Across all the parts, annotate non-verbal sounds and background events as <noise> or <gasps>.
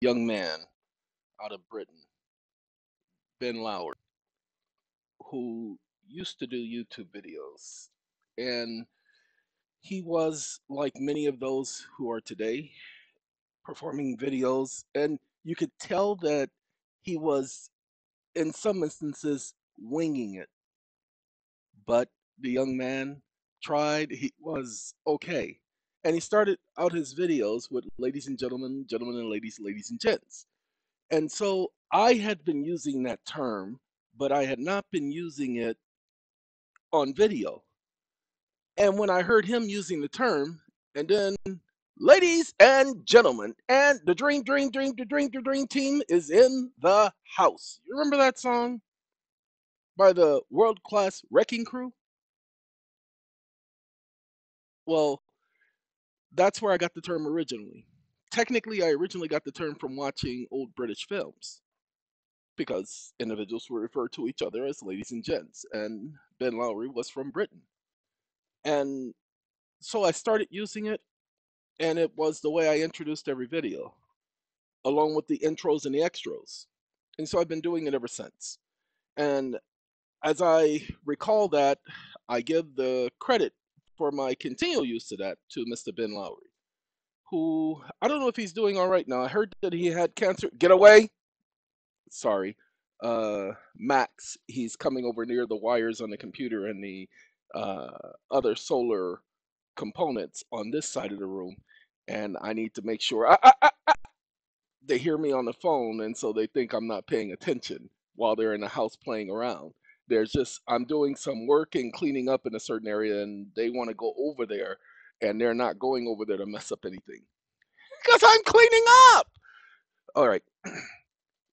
young man out of Britain, Ben Lowry, who used to do YouTube videos. And he was like many of those who are today performing videos. And you could tell that he was, in some instances, winging it. But the young man tried, he was okay. And he started out his videos with ladies and gentlemen, gentlemen and ladies, ladies and gents. And so I had been using that term, but I had not been using it on video. And when I heard him using the term, and then ladies and gentlemen, and the dream, dream, dream, the dream, the dream team is in the house. You remember that song by the world class wrecking crew? Well, that's where I got the term originally. Technically, I originally got the term from watching old British films because individuals were referred to each other as ladies and gents, and Ben Lowry was from Britain. And so I started using it, and it was the way I introduced every video, along with the intros and the extras. And so I've been doing it ever since. And as I recall that, I give the credit for my continual use to that to Mr. Ben Lowry, who I don't know if he's doing all right now. I heard that he had cancer. Get away! Sorry. Uh, Max, he's coming over near the wires on the computer and the uh, other solar components on this side of the room. And I need to make sure I, I, I, they hear me on the phone, and so they think I'm not paying attention while they're in the house playing around. There's just I'm doing some work and cleaning up in a certain area, and they want to go over there, and they're not going over there to mess up anything because I'm cleaning up. All right. <clears throat>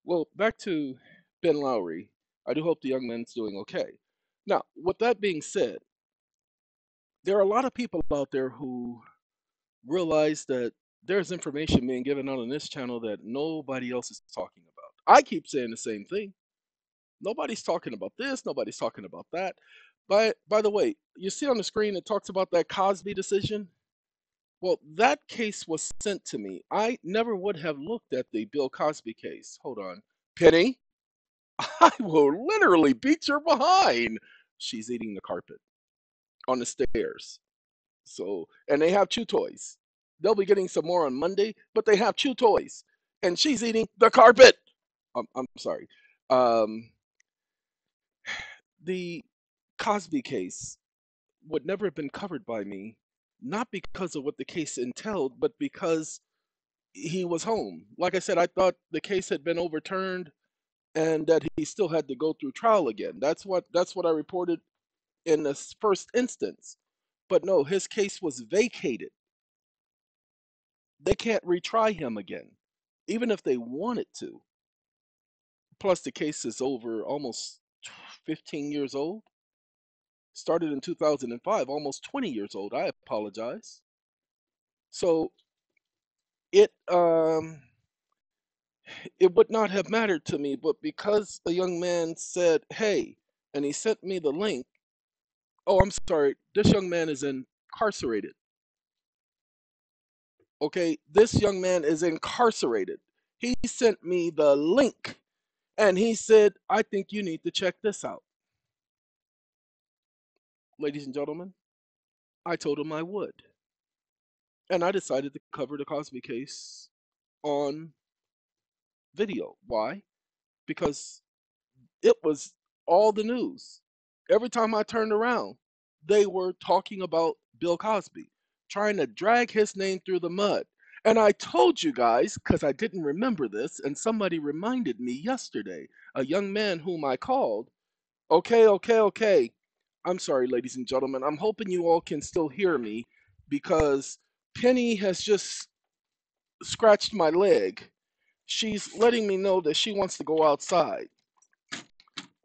Well, back to Ben Lowry. I do hope the young man's doing okay. Now, with that being said, there are a lot of people out there who realize that there's information being given out on this channel that nobody else is talking about. I keep saying the same thing. Nobody's talking about this, nobody's talking about that. By by the way, you see on the screen it talks about that Cosby decision. Well, that case was sent to me. I never would have looked at the Bill Cosby case. Hold on. Penny, <laughs> I will literally beat your behind. She's eating the carpet on the stairs. So, and they have chew toys. They'll be getting some more on Monday, but they have chew toys. And she's eating the carpet. I'm, I'm sorry. Um, the Cosby case would never have been covered by me, not because of what the case entailed, but because he was home. Like I said, I thought the case had been overturned and that he still had to go through trial again. That's what that's what I reported in the first instance. But no, his case was vacated. They can't retry him again, even if they wanted to. Plus, the case is over almost 15 years old. Started in 2005, almost 20 years old. I apologize. So it um it would not have mattered to me, but because a young man said, "Hey," and he sent me the link. Oh, I'm sorry. This young man is incarcerated. Okay, this young man is incarcerated. He sent me the link and he said, I think you need to check this out. Ladies and gentlemen, I told him I would. And I decided to cover the Cosby case on video. Why? Because it was all the news. Every time I turned around, they were talking about Bill Cosby, trying to drag his name through the mud. And I told you guys, because I didn't remember this, and somebody reminded me yesterday, a young man whom I called. Okay, okay, okay. I'm sorry, ladies and gentlemen. I'm hoping you all can still hear me because Penny has just scratched my leg. She's letting me know that she wants to go outside.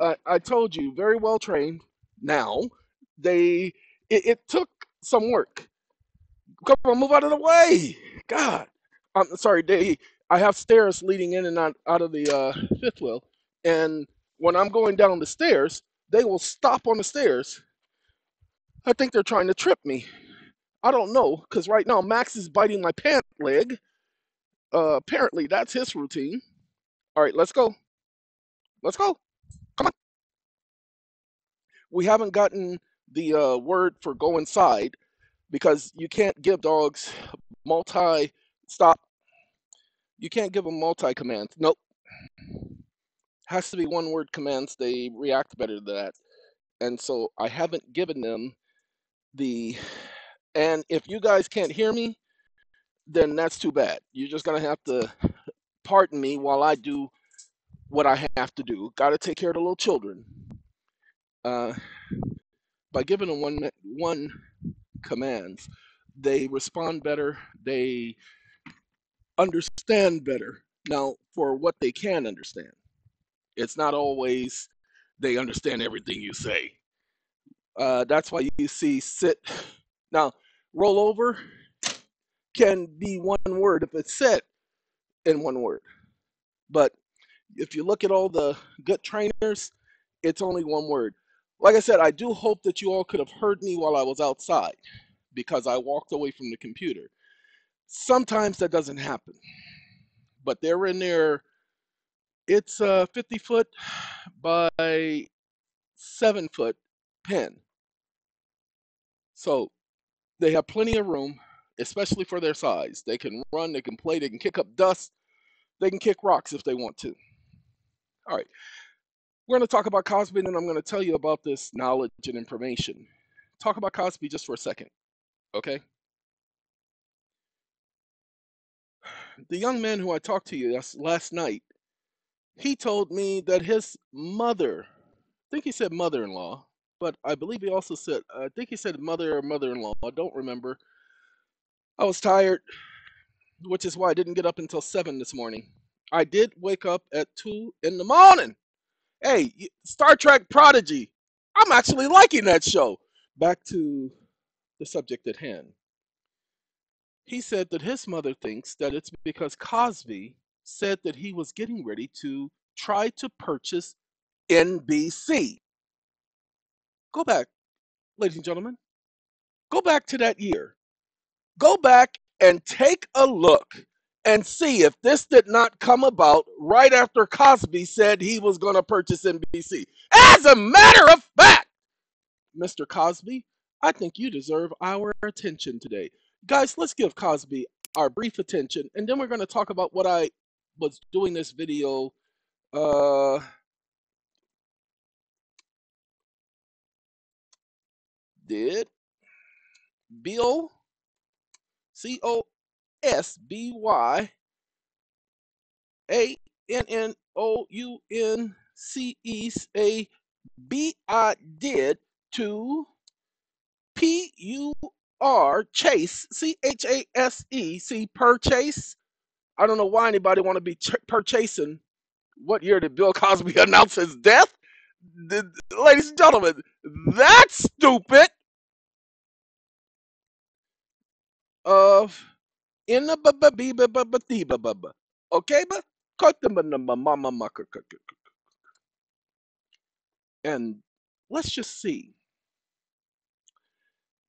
I, I told you, very well trained. Now, they it, it took some work. Come on, move out of the way. God, I'm sorry. They I have stairs leading in and out out of the uh, fifth wheel, and when I'm going down the stairs, they will stop on the stairs. I think they're trying to trip me. I don't know, because right now Max is biting my pant leg, uh, apparently that's his routine. All right, let's go. Let's go. Come on. We haven't gotten the uh, word for go inside because you can't give dogs multi stop. You can't give them multi commands. Nope. Has to be one word commands. They react better to that. And so I haven't given them the. And if you guys can't hear me, then that's too bad. You're just gonna have to pardon me while I do what I have to do. Got to take care of the little children. Uh, by giving them one one commands, they respond better. They understand better. Now, for what they can understand, it's not always they understand everything you say. Uh, that's why you see sit. Now, roll over can be one word if it's said in one word. But if you look at all the good trainers, it's only one word. Like I said, I do hope that you all could have heard me while I was outside because I walked away from the computer. Sometimes that doesn't happen, but they're in there. It's a 50 foot by seven foot pen. So they have plenty of room, especially for their size. They can run, they can play, they can kick up dust, they can kick rocks if they want to. All right. We're going to talk about Cosby and I'm going to tell you about this knowledge and information. Talk about Cosby just for a second, okay? The young man who I talked to you last night, he told me that his mother, I think he said mother in law, but I believe he also said, I think he said mother or mother in law. I don't remember. I was tired, which is why I didn't get up until 7 this morning. I did wake up at 2 in the morning. Hey, Star Trek Prodigy. I'm actually liking that show. Back to the subject at hand. He said that his mother thinks that it's because Cosby said that he was getting ready to try to purchase NBC. Go back, ladies and gentlemen. Go back to that year. Go back and take a look and see if this did not come about right after Cosby said he was going to purchase NBC. As a matter of fact, Mr. Cosby, I think you deserve our attention today. Guys, let's give Cosby our brief attention, and then we're going to talk about what I was doing this video. Uh, did Bill C O S B Y A N N O U N C E A B I did to P U R Chase C H A S E C purchase. I don't know why anybody want to be ch- purchasing. What year did Bill Cosby <laughs> announce his death? The, ladies and gentlemen, that's stupid. Of in the ba ba be ba ba ba the ba ba ba. Okay, but cut them in mama maka. And let's just see.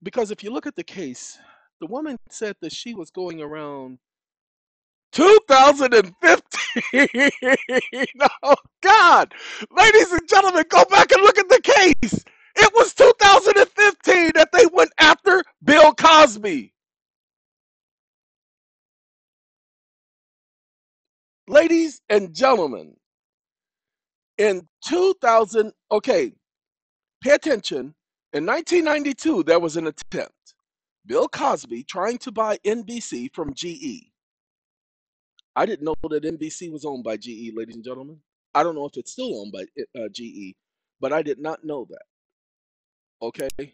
Because if you look at the case, the woman said that she was going around 2015. <laughs> oh, God. Ladies and gentlemen, go back and look at the case. It was 2015 that they went after Bill Cosby. Ladies and gentlemen, in 2000, okay, pay attention. In 1992, there was an attempt. Bill Cosby trying to buy NBC from GE. I didn't know that NBC was owned by GE, ladies and gentlemen. I don't know if it's still owned by uh, GE, but I did not know that. Okay?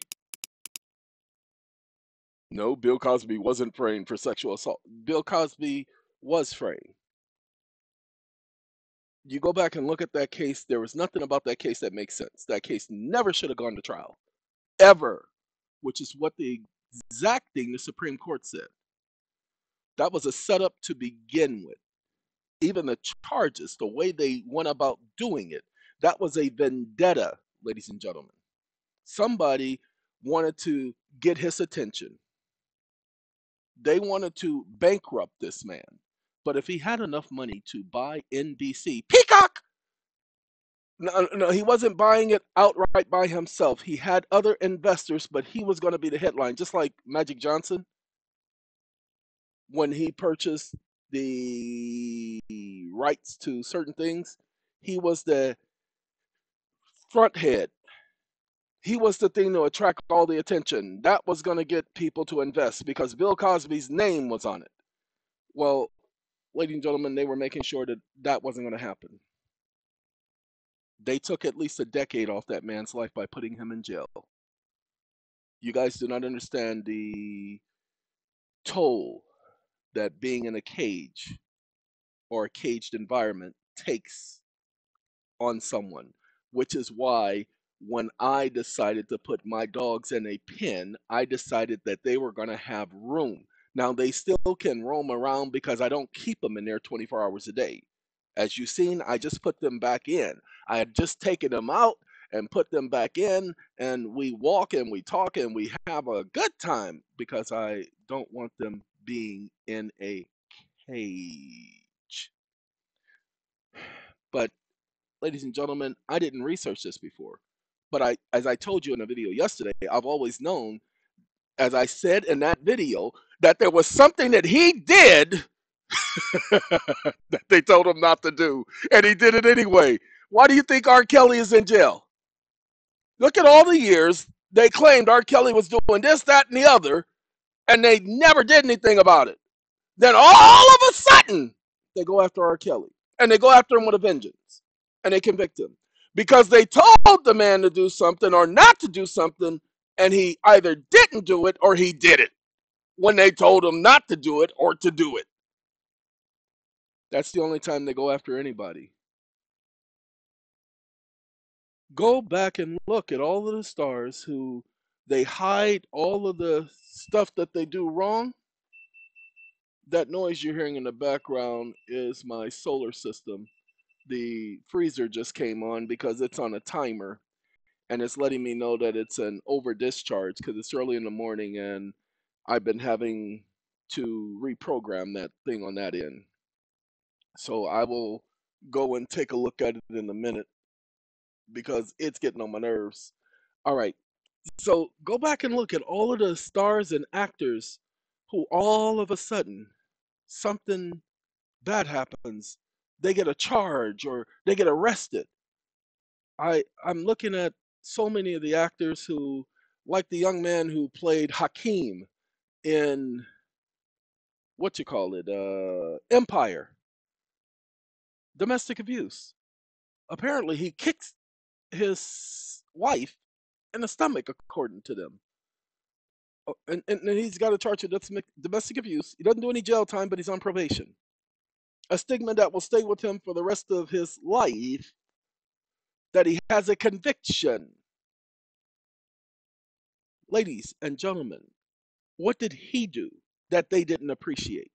No, Bill Cosby wasn't framed for sexual assault. Bill Cosby was framed. You go back and look at that case, there was nothing about that case that makes sense. That case never should have gone to trial, ever, which is what the exact thing the Supreme Court said. That was a setup to begin with. Even the charges, the way they went about doing it, that was a vendetta, ladies and gentlemen. Somebody wanted to get his attention. They wanted to bankrupt this man. But if he had enough money to buy NBC, Peacock, no, no, he wasn't buying it outright by himself. He had other investors, but he was going to be the headline, just like Magic Johnson when he purchased the rights to certain things. He was the front head. He was the thing to attract all the attention. That was going to get people to invest because Bill Cosby's name was on it. Well, ladies and gentlemen, they were making sure that that wasn't going to happen. They took at least a decade off that man's life by putting him in jail. You guys do not understand the toll that being in a cage or a caged environment takes on someone, which is why when I decided to put my dogs in a pen, I decided that they were going to have room. Now, they still can roam around because I don't keep them in there 24 hours a day. As you've seen, I just put them back in. I had just taken them out and put them back in, and we walk and we talk and we have a good time because I don't want them being in a cage. But, ladies and gentlemen, I didn't research this before. But I, as I told you in a video yesterday, I've always known, as I said in that video, that there was something that he did that <laughs> they told him not to do, and he did it anyway. Why do you think R. Kelly is in jail? Look at all the years they claimed R. Kelly was doing this, that, and the other, and they never did anything about it. Then all of a sudden, they go after R. Kelly, and they go after him with a vengeance, and they convict him because they told the man to do something or not to do something, and he either didn't do it or he did it when they told him not to do it or to do it. That's the only time they go after anybody. Go back and look at all of the stars who they hide all of the stuff that they do wrong. That noise you're hearing in the background is my solar system. The freezer just came on because it's on a timer and it's letting me know that it's an over discharge because it's early in the morning and I've been having to reprogram that thing on that end. So I will go and take a look at it in a minute because it's getting on my nerves. All right. So go back and look at all of the stars and actors who all of a sudden something bad happens. They get a charge or they get arrested. I I'm looking at so many of the actors who like the young man who played Hakeem in what you call it, uh Empire. Domestic abuse. Apparently he kicks his wife in the stomach, according to them. Oh, and, and, and he's got a charge of domestic abuse. He doesn't do any jail time, but he's on probation. A stigma that will stay with him for the rest of his life that he has a conviction. Ladies and gentlemen, what did he do that they didn't appreciate?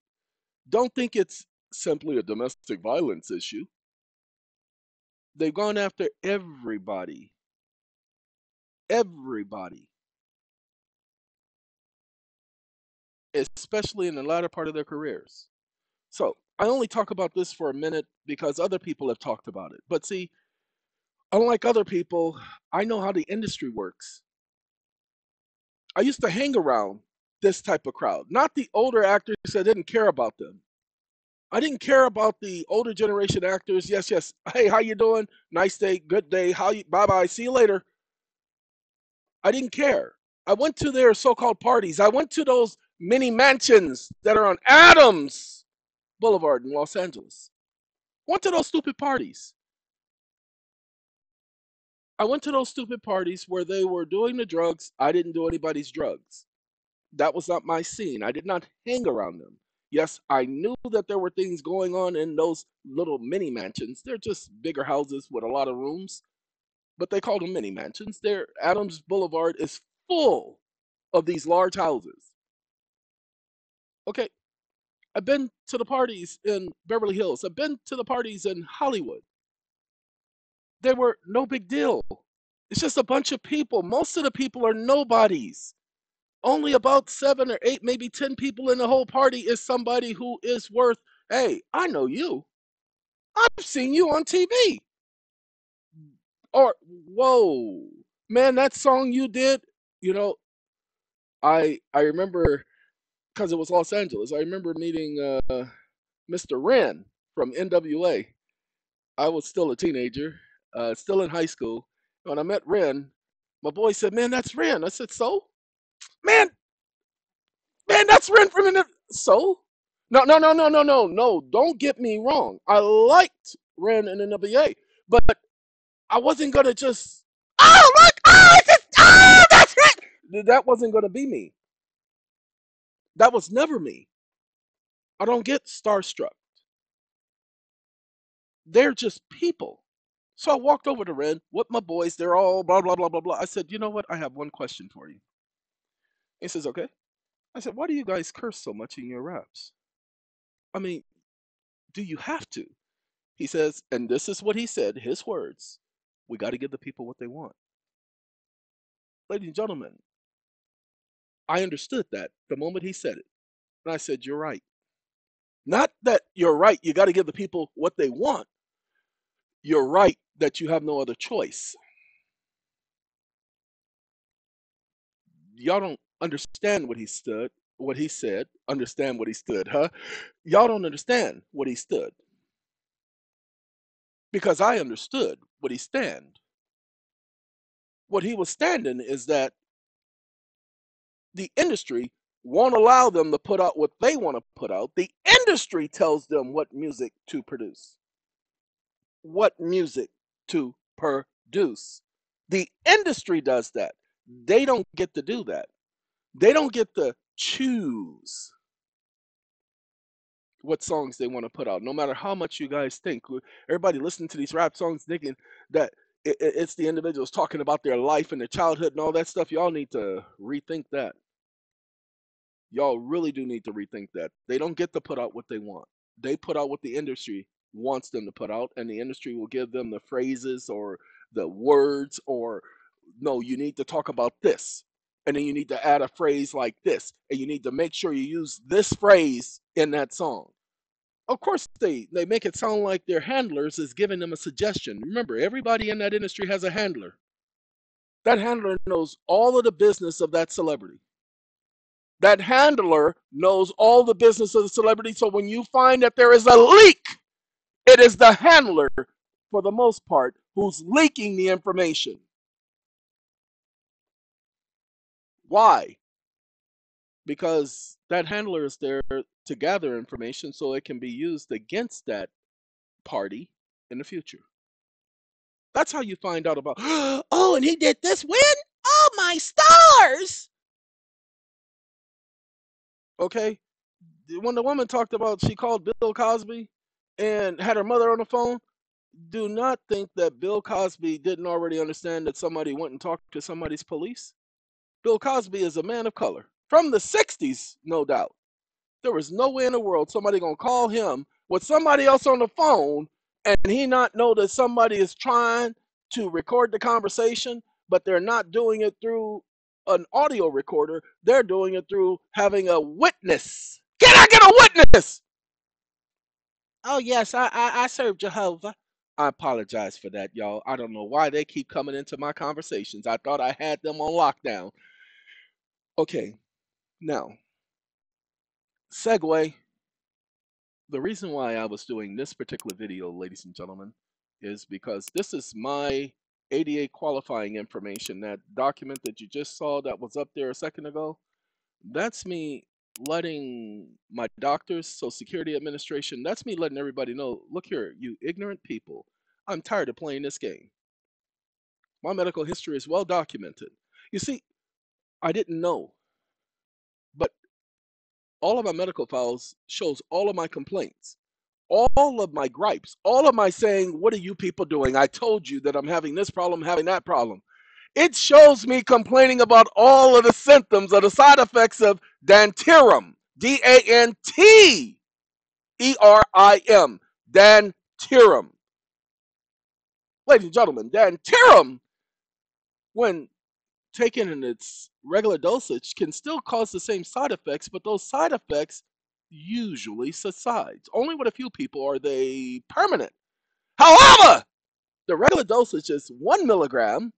Don't think it's simply a domestic violence issue. They've gone after everybody. Everybody. Especially in the latter part of their careers. So I only talk about this for a minute because other people have talked about it. But see, unlike other people, I know how the industry works. I used to hang around this type of crowd, not the older actors that didn't care about them. I didn't care about the older generation actors. Yes, yes. Hey, how you doing? Nice day, good day. How you? Bye bye. See you later. I didn't care. I went to their so-called parties. I went to those mini mansions that are on Adams Boulevard in Los Angeles. Went to those stupid parties. I went to those stupid parties where they were doing the drugs. I didn't do anybody's drugs. That was not my scene. I did not hang around them. Yes, I knew that there were things going on in those little mini mansions. They're just bigger houses with a lot of rooms, but they call them mini mansions. Their Adams Boulevard is full of these large houses. Okay, I've been to the parties in Beverly Hills. I've been to the parties in Hollywood. They were no big deal. It's just a bunch of people. Most of the people are nobodies only about seven or eight, maybe 10 people in the whole party is somebody who is worth Hey, I know you. I've seen you on TV. Or whoa, man, that song you did, you know, I I remember because it was Los Angeles. I remember meeting uh, Mr. Ren from NWA. I was still a teenager, uh, still in high school. When I met Ren, my boy said, "Man, that's Ren." I said, "So, man, man, that's Ren from the so." No, no, no, no, no, no, no. Don't get me wrong. I liked Ren in NWA, but I wasn't gonna just. Oh look! Oh, it's just, oh, that's it. That wasn't gonna be me. That was never me. I don't get starstruck. They're just people. So I walked over to Ren with my boys. They're all blah blah blah blah blah. I said, you know what? I have one question for you. He says, okay. I said, why do you guys curse so much in your raps? I mean, do you have to? He says, and this is what he said, his words. We got to give the people what they want. Ladies and gentlemen, I understood that the moment he said it. And I said, You're right. Not that you're right, you got to give the people what they want. You're right that you have no other choice. Y'all don't understand what he stood, what he said, understand what he stood, huh? Y'all don't understand what he stood. Because I understood what he stand. What he was standing is that the industry won't allow them to put out what they want to put out. The industry tells them what music to produce. What music to produce. The industry does that. They don't get to do that. They don't get to choose what songs they want to put out, no matter how much you guys think. Everybody listening to these rap songs thinking that it's the individuals talking about their life and their childhood and all that stuff. Y'all need to rethink that. Y'all really do need to rethink that. They don't get to put out what they want. They put out what the industry wants them to put out, and the industry will give them the phrases or the words or no, you need to talk about this. And then you need to add a phrase like this. And you need to make sure you use this phrase in that song. Of course, they, they make it sound like their handlers is giving them a suggestion. Remember, everybody in that industry has a handler. That handler knows all of the business of that celebrity. That handler knows all the business of the celebrity. So when you find that there is a leak, it is the handler, for the most part, who's leaking the information. Why? Because that handler is there to gather information so it can be used against that party in the future. That's how you find out about, <gasps> oh, and he did this when? Oh, my stars! Okay? When the woman talked about she called Bill Cosby and had her mother on the phone, do not think that Bill Cosby didn't already understand that somebody went and talked to somebody's police. Bill Cosby is a man of color from the 60s, no doubt. There was no way in the world somebody gonna call him with somebody else on the phone and he not know that somebody is trying to record the conversation, but they're not doing it through an audio recorder. They're doing it through having a witness. Can I get a witness? Oh yes, I I, I serve Jehovah. I apologize for that, y'all. I don't know why they keep coming into my conversations. I thought I had them on lockdown. Okay, now, segue. The reason why I was doing this particular video, ladies and gentlemen, is because this is my ADA qualifying information. That document that you just saw that was up there a second ago, that's me letting my doctors, Social Security Administration, that's me letting everybody know, look here, you ignorant people, I'm tired of playing this game. My medical history is well documented. You see, I didn't know. But all of my medical files shows all of my complaints, all of my gripes, all of my saying, what are you people doing? I told you that I'm having this problem, having that problem. It shows me complaining about all of the symptoms of the side effects of Dantirum, D A N T E R I M, Dantirum. Ladies and gentlemen, Dantirum, when taken in its regular dosage can still cause the same side effects, but those side effects usually subsides. Only with a few people are they permanent. However, the regular dosage is one milligram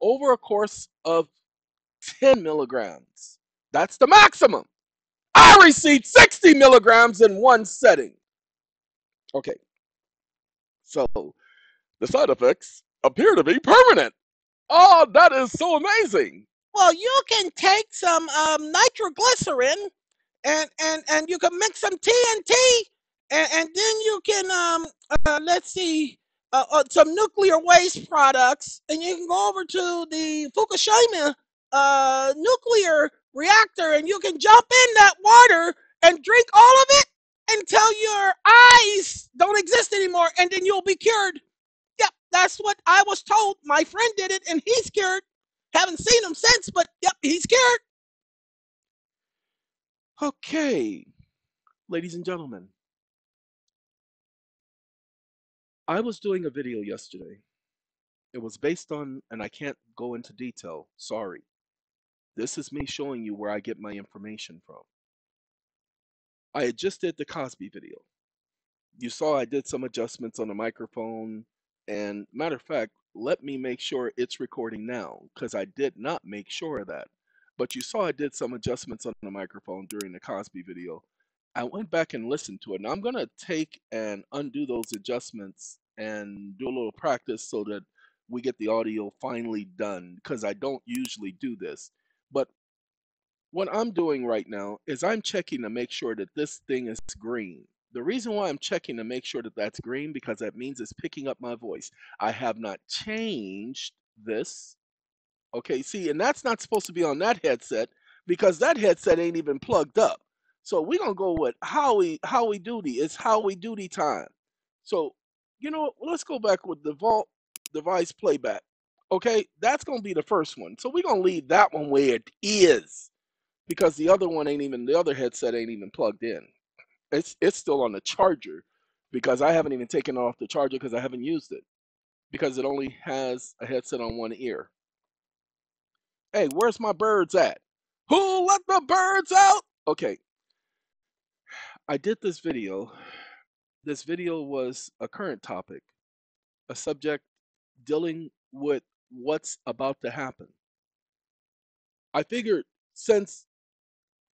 over a course of 10 milligrams. That's the maximum. I received 60 milligrams in one setting. Okay. So the side effects appear to be permanent. Oh, that is so amazing. Well, you can take some um, nitroglycerin and, and, and you can mix some TNT and, and then you can, um, uh, let's see, uh, uh, some nuclear waste products and you can go over to the Fukushima uh, nuclear reactor and you can jump in that water and drink all of it until your eyes don't exist anymore and then you'll be cured. That's what I was told. My friend did it and he's cured. Haven't seen him since, but yep, he's cured. Okay, ladies and gentlemen. I was doing a video yesterday. It was based on, and I can't go into detail, sorry. This is me showing you where I get my information from. I had just did the Cosby video. You saw I did some adjustments on the microphone, and matter of fact, let me make sure it's recording now, because I did not make sure of that. But you saw I did some adjustments on the microphone during the Cosby video. I went back and listened to it. Now I'm going to take and undo those adjustments and do a little practice so that we get the audio finally done because I don't usually do this. But what I'm doing right now is I'm checking to make sure that this thing is green. The reason why I'm checking to make sure that that's green because that means it's picking up my voice. I have not changed this. Okay, see, and that's not supposed to be on that headset because that headset ain't even plugged up. So we're gonna go with Howie Howdy Doody. It's Howdy Doody time. So you know, let's go back with the vault device playback. Okay, that's gonna be the first one. So we're gonna leave that one where it is because the other one ain't even the other headset ain't even plugged in. It's it's still on the charger because I haven't even taken off the charger because I haven't used it because it only has a headset on one ear. Hey, where's my birds at? Who let the birds out? Okay. I did this video. This video was a current topic, a subject dealing with what's about to happen. I figured since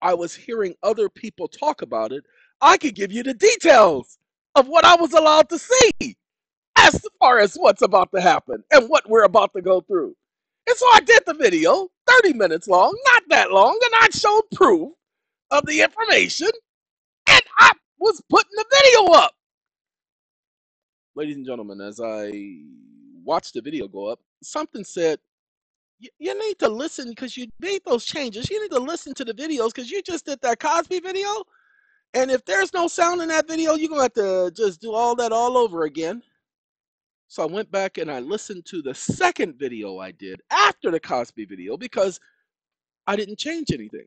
I was hearing other people talk about it, I could give you the details of what I was allowed to see as far as what's about to happen and what we're about to go through. And so I did the video, 30 minutes long, not that long, and I showed proof of the information, and I was putting the video up. Ladies and gentlemen, as I watched the video go up, something said, you need to listen because you made those changes. You need to listen to the videos because you just did that Cosby video. And if there's no sound in that video, you're going to have to just do all that all over again. So I went back and I listened to the second video I did after the Cosby video because I didn't change anything.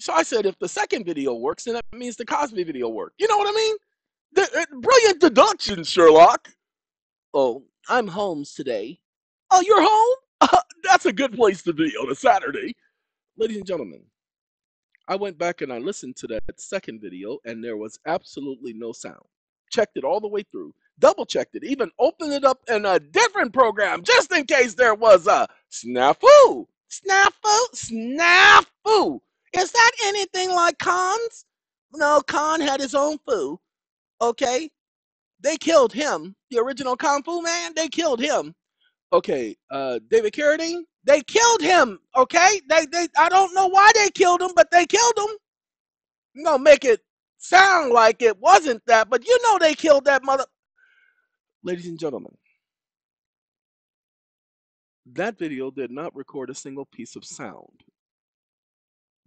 So I said, if the second video works, then that means the Cosby video worked. You know what I mean? The, uh, brilliant deduction, Sherlock. Oh, I'm Holmes today. Oh, you're home? Uh, <laughs> that's a good place to be on a Saturday. Ladies and gentlemen, I went back and I listened to that second video, and there was absolutely no sound. Checked it all the way through double checked it, even opened it up in a different program just in case there was a snafu. Snafu? Snafu. Is that anything like Khan's? No, Khan had his own foo. Okay. They killed him. The original Kung Fu man, they killed him. Okay, uh, David Carradine, they killed him. Okay, they they I don't know why they killed him, but they killed him. Know, make it sound like it wasn't that, but you know they killed that mother. Ladies and gentlemen, that video did not record a single piece of sound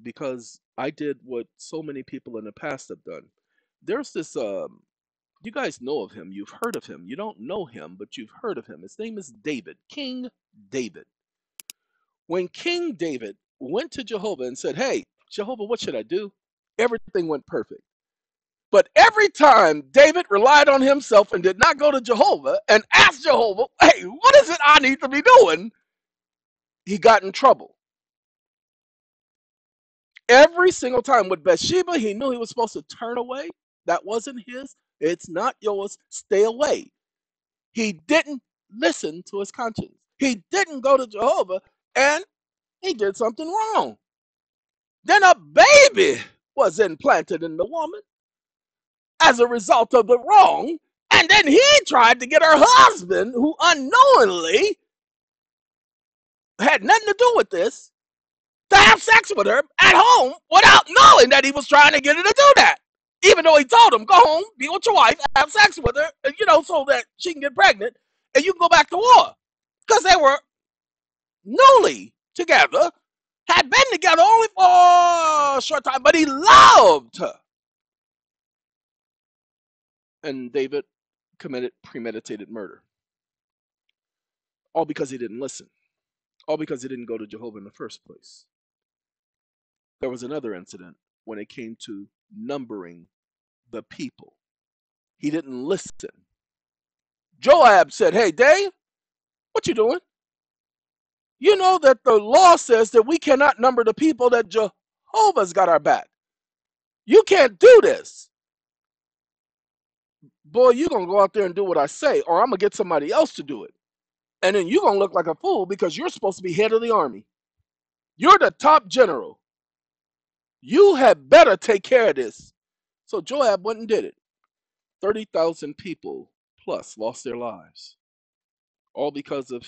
because I did what so many people in the past have done. There's this, um, you guys know of him, you've heard of him. You don't know him, but you've heard of him. His name is David, King David. When King David went to Jehovah and said, Hey, Jehovah, what should I do? Everything went perfect. But every time David relied on himself and did not go to Jehovah and ask Jehovah, hey, what is it I need to be doing? He got in trouble. every single time with Bathsheba, he knew he was supposed to turn away. That wasn't his. It's not yours. Stay away. He didn't listen to his conscience. He didn't go to Jehovah and he did something wrong. Then a baby was implanted in the woman as a result of the wrong. And then he tried to get her husband, who unknowingly had nothing to do with this, to have sex with her at home without knowing that he was trying to get her to do that. Even though he told him, go home, be with your wife, have sex with her, you know, so that she can get pregnant and you can go back to war. Because they were newly together, had been together only for a short time, but he loved her. And David committed premeditated murder. All because he didn't listen. All because he didn't go to Jehovah in the first place. There was another incident when it came to numbering the people. He didn't listen. Joab said, Hey, Dave, what you doing? You know that the law says that we cannot number the people that Jehovah's got our back. You can't do this. Boy, you're going to go out there and do what I say, or I'm going to get somebody else to do it. And then you're going to look like a fool because you're supposed to be head of the army. You're the top general. You had better take care of this. So Joab went and did it. 30,000 people plus lost their lives, all because of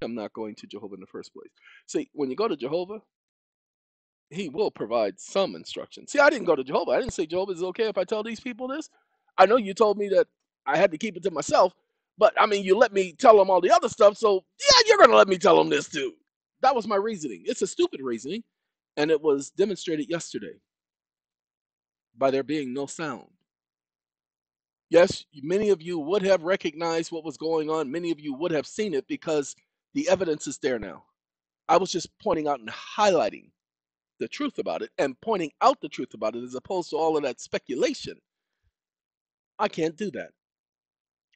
him not going to Jehovah in the first place. See, when you go to Jehovah, he will provide some instruction. See, I didn't go to Jehovah. I didn't say, Jehovah, is okay if I tell these people this? I know you told me that I had to keep it to myself, but I mean, you let me tell them all the other stuff, so yeah, you're going to let me tell them this too. That was my reasoning. It's a stupid reasoning, and it was demonstrated yesterday by there being no sound. Yes, many of you would have recognized what was going on. Many of you would have seen it because the evidence is there now. I was just pointing out and highlighting the truth about it and pointing out the truth about it as opposed to all of that speculation. I can't do that.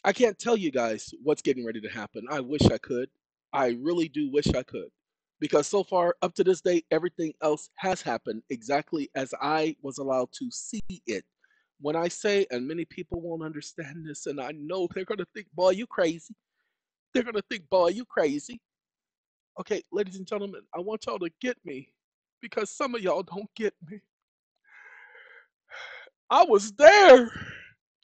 I can't tell you guys what's getting ready to happen. I wish I could. I really do wish I could. Because so far, up to this day, everything else has happened exactly as I was allowed to see it. When I say, and many people won't understand this, and I know they're going to think, boy, you crazy. They're going to think, boy, you crazy. Okay, ladies and gentlemen, I want y'all to get me because some of y'all don't get me. I was there.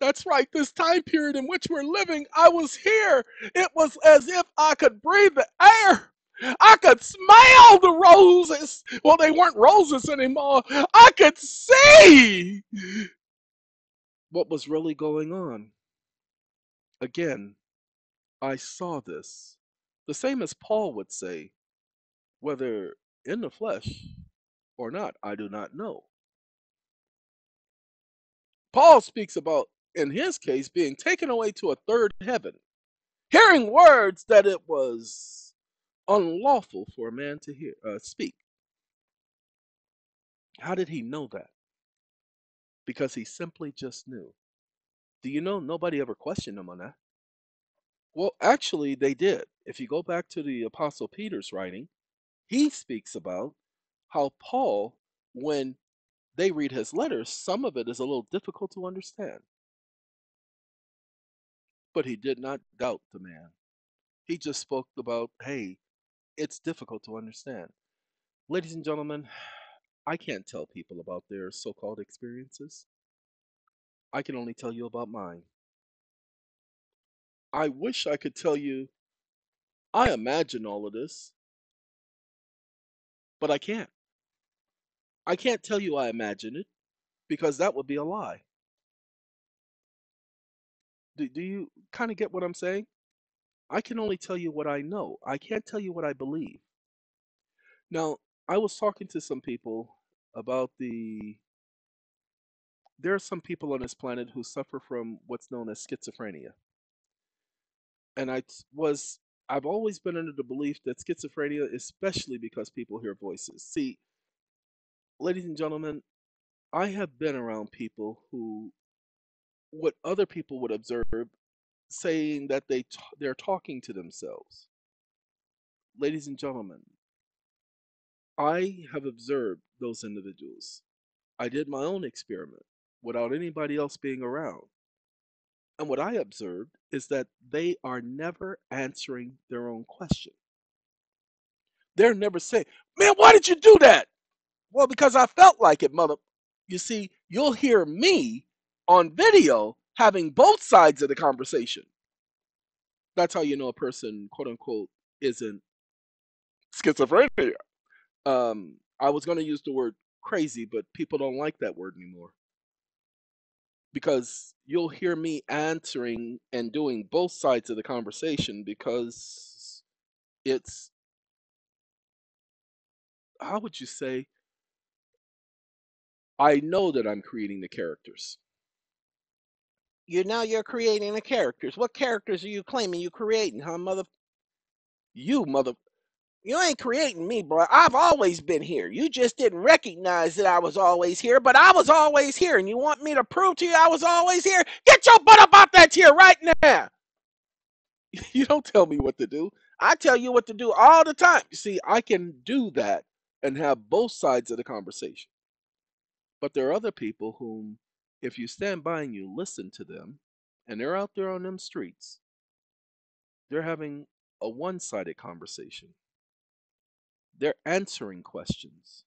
That's right, this time period in which we're living, I was here. It was as if I could breathe the air. I could smell the roses. Well, they weren't roses anymore. I could see what was really going on. Again, I saw this. The same as Paul would say, whether in the flesh or not, I do not know. Paul speaks about, in his case, being taken away to a third heaven, hearing words that it was unlawful for a man to hear uh, speak. How did he know that? Because he simply just knew. Do you know nobody ever questioned him on that? Well, actually, they did. If you go back to the Apostle Peter's writing, he speaks about how Paul, when they read his letters, some of it is a little difficult to understand. But he did not doubt the man. He just spoke about, hey, it's difficult to understand. Ladies and gentlemen, I can't tell people about their so called experiences. I can only tell you about mine. I wish I could tell you I imagine all of this, but I can't. I can't tell you I imagine it because that would be a lie. Do, do you kind of get what I'm saying? I can only tell you what I know. I can't tell you what I believe. Now, I was talking to some people about the. There are some people on this planet who suffer from what's known as schizophrenia. And I was. I've always been under the belief that schizophrenia, especially because people hear voices. See, ladies and gentlemen, I have been around people who, what other people would observe, saying that they t- they're talking to themselves. Ladies and gentlemen, I have observed those individuals. I did my own experiment without anybody else being around. And what I observed is that they are never answering their own question. They're never saying, Man, why did you do that? Well, because I felt like it, mother. You see, you'll hear me on video having both sides of the conversation. That's how you know a person, quote unquote, isn't schizophrenia. Um, I was going to use the word crazy, but people don't like that word anymore because you'll hear me answering and doing both sides of the conversation because it's how would you say I know that I'm creating the characters. You now you're creating the characters. What characters are you claiming you creating, huh, mother? You mother You ain't creating me, bro. I've always been here. You just didn't recognize that I was always here, but I was always here. And you want me to prove to you I was always here? Get your butt up out that chair right now. <laughs> you don't tell me what to do. I tell you what to do all the time. You see, I can do that and have both sides of the conversation. But there are other people whom, if you stand by and you listen to them, and they're out there on them streets, they're having a one sided conversation. They're answering questions.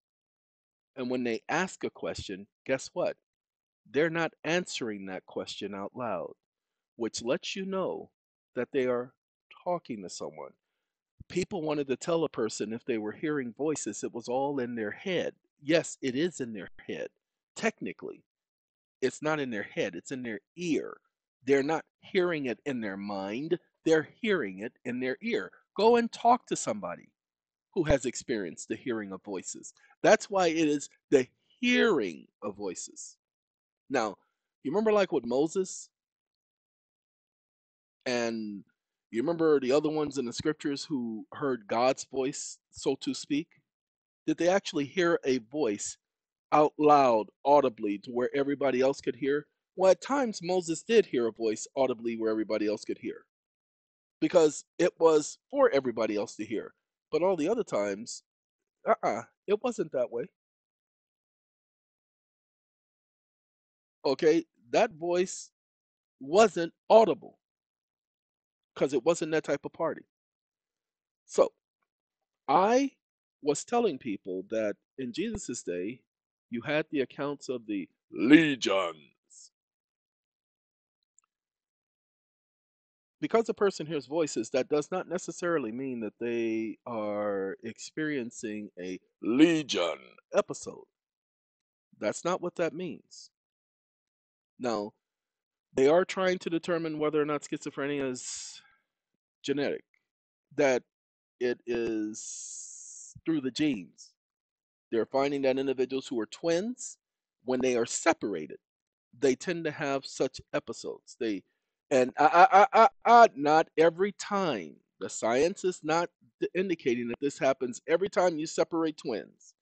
And when they ask a question, guess what? They're not answering that question out loud, which lets you know that they are talking to someone. People wanted to tell a person if they were hearing voices, it was all in their head. Yes, it is in their head. Technically, it's not in their head, it's in their ear. They're not hearing it in their mind, they're hearing it in their ear. Go and talk to somebody who has experienced the hearing of voices. That's why it is the hearing of voices. Now, you remember like with Moses and you remember the other ones in the scriptures who heard God's voice, so to speak? Did they actually hear a voice out loud, audibly, to where everybody else could hear? Well, at times Moses did hear a voice audibly where everybody else could hear because it was for everybody else to hear. But all the other times, uh uh it wasn't that way. Okay, that voice wasn't audible because it wasn't that type of party. So I was telling people that in Jesus' day, you had the accounts of the legions. Because a person hears voices, that does not necessarily mean that they are experiencing a legion episode. That's not what that means. Now, they are trying to determine whether or not schizophrenia is genetic, that it is through the genes. They're finding that individuals who are twins, when they are separated, they tend to have such episodes. They and I, I, I, I, not every time. The science is not indicating that this happens every time you separate twins.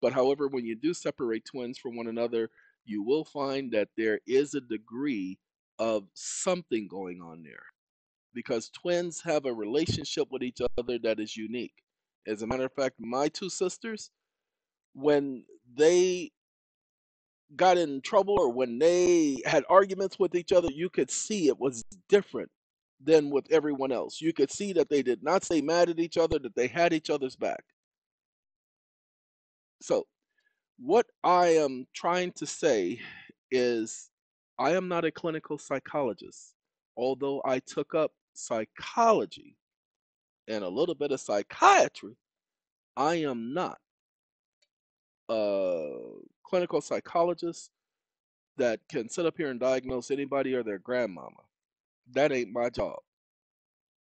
But however, when you do separate twins from one another, you will find that there is a degree of something going on there because twins have a relationship with each other that is unique. As a matter of fact, my two sisters, when they got in trouble or when they had arguments with each other, you could see it was different than with everyone else. You could see that they did not stay mad at each other, that they had each other's back. So, what I am trying to say is I am not a clinical psychologist, although I took up psychology and a little bit of psychiatry. I am not clinical psychologist that can sit up here and diagnose anybody or their grandmama. That ain't my job.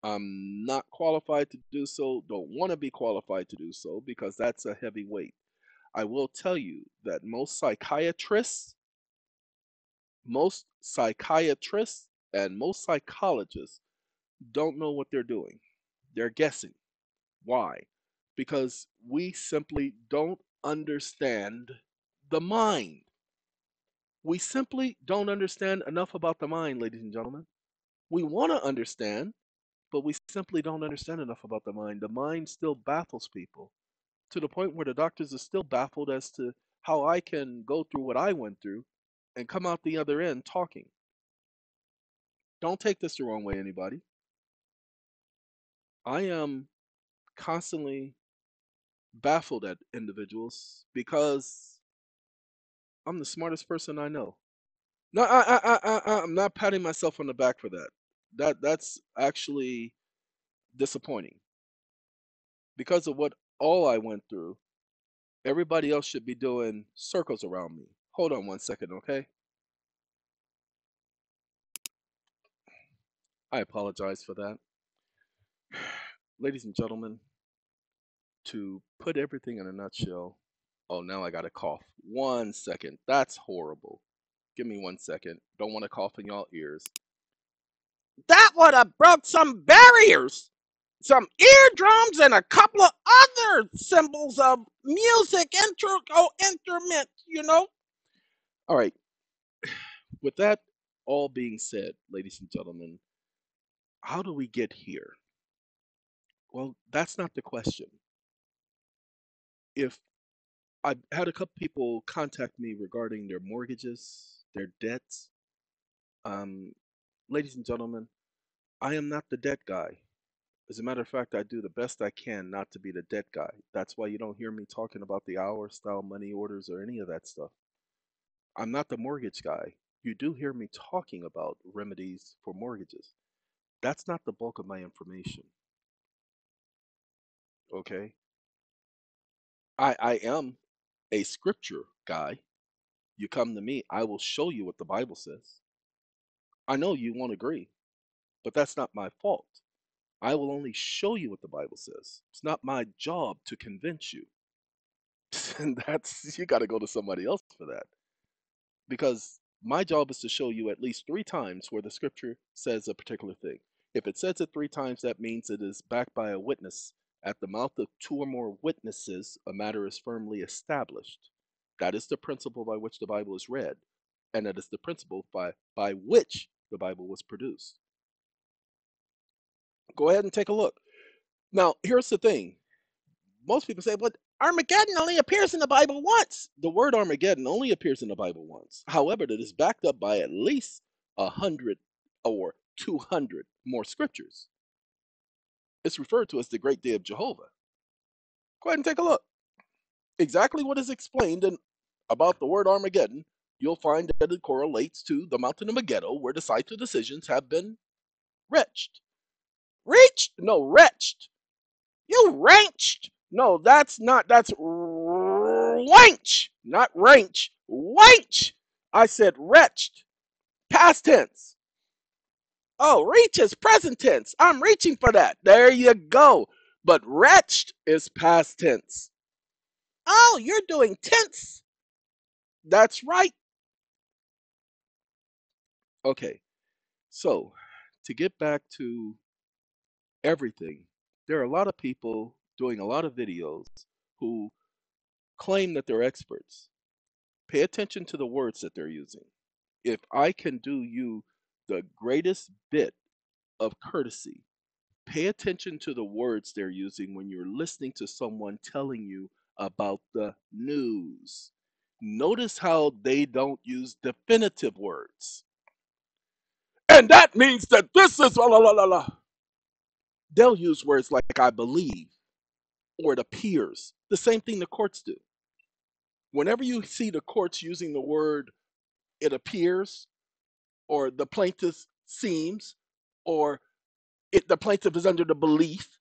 I'm not qualified to do so, don't want to be qualified to do so because that's a heavy weight. I will tell you that most psychiatrists, most psychiatrists, and most psychologists don't know what they're doing. They're guessing. Why? Because we simply don't understand the mind. We simply don't understand enough about the mind, ladies and gentlemen. We want to understand, but we simply don't understand enough about the mind. The mind still baffles people to the point where the doctors are still baffled as to how I can go through what I went through and come out the other end talking. Don't take this the wrong way, anybody. I am constantly baffled at individuals because I'm the smartest person I know. No, I, I, I, I, I'm not patting myself on the back for that. That that's actually disappointing because of what all I went through. Everybody else should be doing circles around me. Hold on one second, okay? I apologize for that. <sighs> Ladies and gentlemen, to put everything in a nutshell, oh, now I got to cough. One second. That's horrible. Give me one second. Don't want to cough in y'all ears. That would have broke some barriers, some eardrums, and a couple of other symbols of music, intro, oh, you know? All right. With that all being said, ladies and gentlemen, how do we get here? Well, that's not the question. If I had a couple people contact me regarding their mortgages, their debts, um, ladies and gentlemen, I am not the debt guy. As a matter of fact, I do the best I can not to be the debt guy. That's why you don't hear me talking about the our style money orders or any of that stuff. I'm not the mortgage guy. You do hear me talking about remedies for mortgages. That's not the bulk of my information. Okay? I I am a scripture guy. You come to me, I will show you what the Bible says. I know you won't agree, but that's not my fault. I will only show you what the Bible says. It's not my job to convince you. <laughs> and that's you got to go to somebody else for that. Because my job is to show you at least 3 times where the scripture says a particular thing. If it says it 3 times that means it is backed by a witness. At the mouth of two or more witnesses, a matter is firmly established. That is the principle by which the Bible is read, and that is the principle by, by which the Bible was produced. Go ahead and take a look. Now, here's the thing. Most people say, but Armageddon only appears in the Bible once. the word Armageddon only appears in the Bible once. However, that is backed up by at least a hundred or 200 more scriptures. It's referred to as the Great Day of Jehovah. Go ahead and take a look. Exactly what is explained in, about the word Armageddon, you'll find that it correlates to the mountain of Megiddo, where the sites of decisions have been wretched. Reached? No, wretched. You wrenched. No, that's not, that's wench, not wrench. Wench. I said wretched. Past tense. Oh, reach is present tense. I'm reaching for that. There you go. But wretched is past tense. Oh, you're doing tense. That's right. Okay. So, to get back to everything, there are a lot of people doing a lot of videos who claim that they're experts. Pay attention to the words that they're using. If I can do you the greatest bit of courtesy, pay attention to the words they're using when you're listening to someone telling you about the news. Notice how they don't use definitive words. And that means that this is la la la la. They'll use words like I believe or it appears. The same thing the courts do. Whenever you see the courts using the word it appears or the plaintiff seems or it, the plaintiff is under the belief,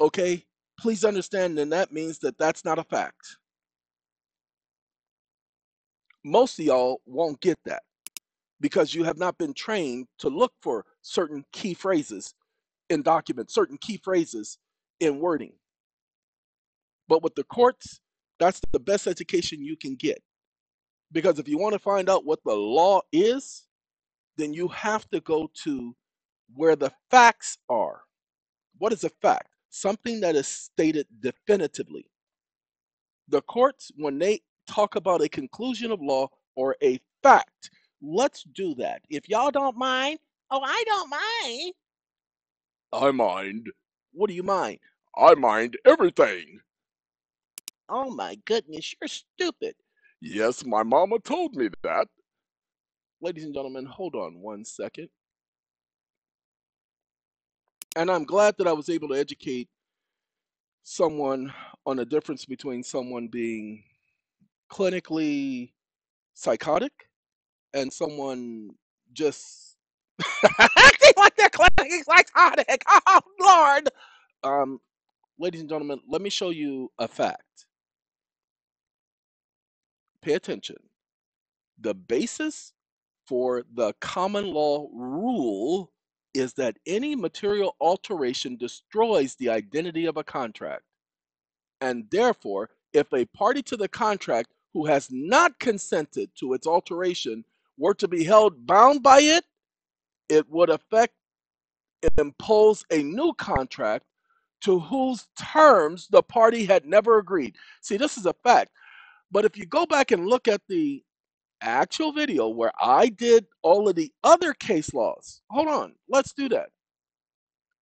okay, please understand then that means that that's not a fact. Most of y'all won't get that because you have not been trained to look for certain key phrases in documents, certain key phrases in wording. But with the courts, that's the best education you can get. Because if you want to find out what the law is, then you have to go to where the facts are. What is a fact? Something that is stated definitively. The courts, when they talk about a conclusion of law or a fact, let's do that. If y'all don't mind, Oh, I don't mind. I mind. What do you mind? I mind everything. Oh my goodness, you're stupid. Yes, my mama told me that. Ladies and gentlemen, hold on one second. And I'm glad that I was able to educate someone on the difference between someone being clinically psychotic and someone just acting like they're clinically psychotic. <laughs> Oh Lord. Um, ladies and gentlemen, let me show you a fact. Pay attention. The basis for the common law rule is that any material alteration destroys the identity of a contract. And therefore, if a party to the contract who has not consented to its alteration were to be held bound by it, it would affect and impose a new contract to whose terms the party had never agreed. See, this is a fact. But if you go back and look at the actual video where I did all of the other case laws, hold on, let's do that.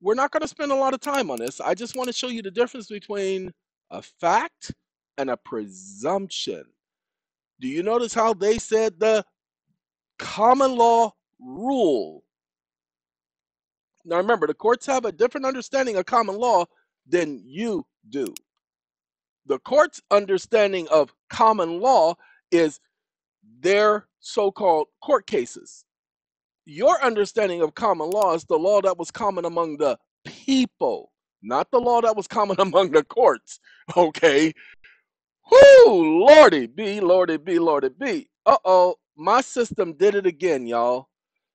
We're not going to spend a lot of time on this. I just want to show you the difference between a fact and a presumption. Do you notice how they said the common law rule? Now remember, the courts have a different understanding of common law than you do. The court's understanding of common law is their so called court cases. Your understanding of common law is the law that was common among the people, not the law that was common <laughs> among the courts. Okay. Whoo, Lordy be, Lordy be, Lordy be. Uh oh, my system did it again, y'all.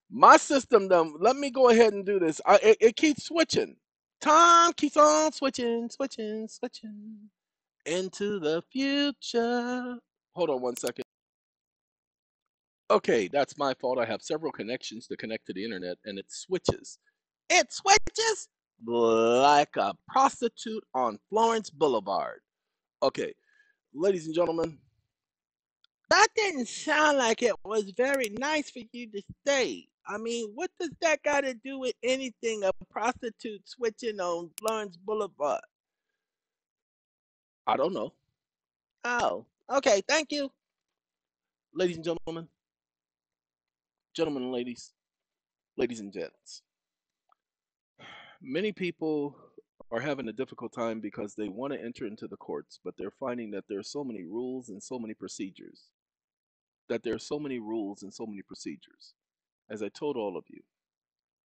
My system, them. Let me go ahead and do this. I, it, it keeps switching. Time keeps on switching, switching, switching into the future. Hold on one second. Okay, that's my fault. I have several connections to connect to the internet and it switches. It switches like a prostitute on Florence Boulevard. Okay, ladies and gentlemen, that didn't sound like it was very nice for you to say. I mean, what does that got to do with anything? A prostitute switching on Florence Boulevard? I don't know. Oh, okay. Thank you. Ladies and gentlemen, gentlemen and ladies, ladies and gents, many people are having a difficult time because they want to enter into the courts, but they're finding that there are so many rules and so many procedures. That there are so many rules and so many procedures. As I told all of you,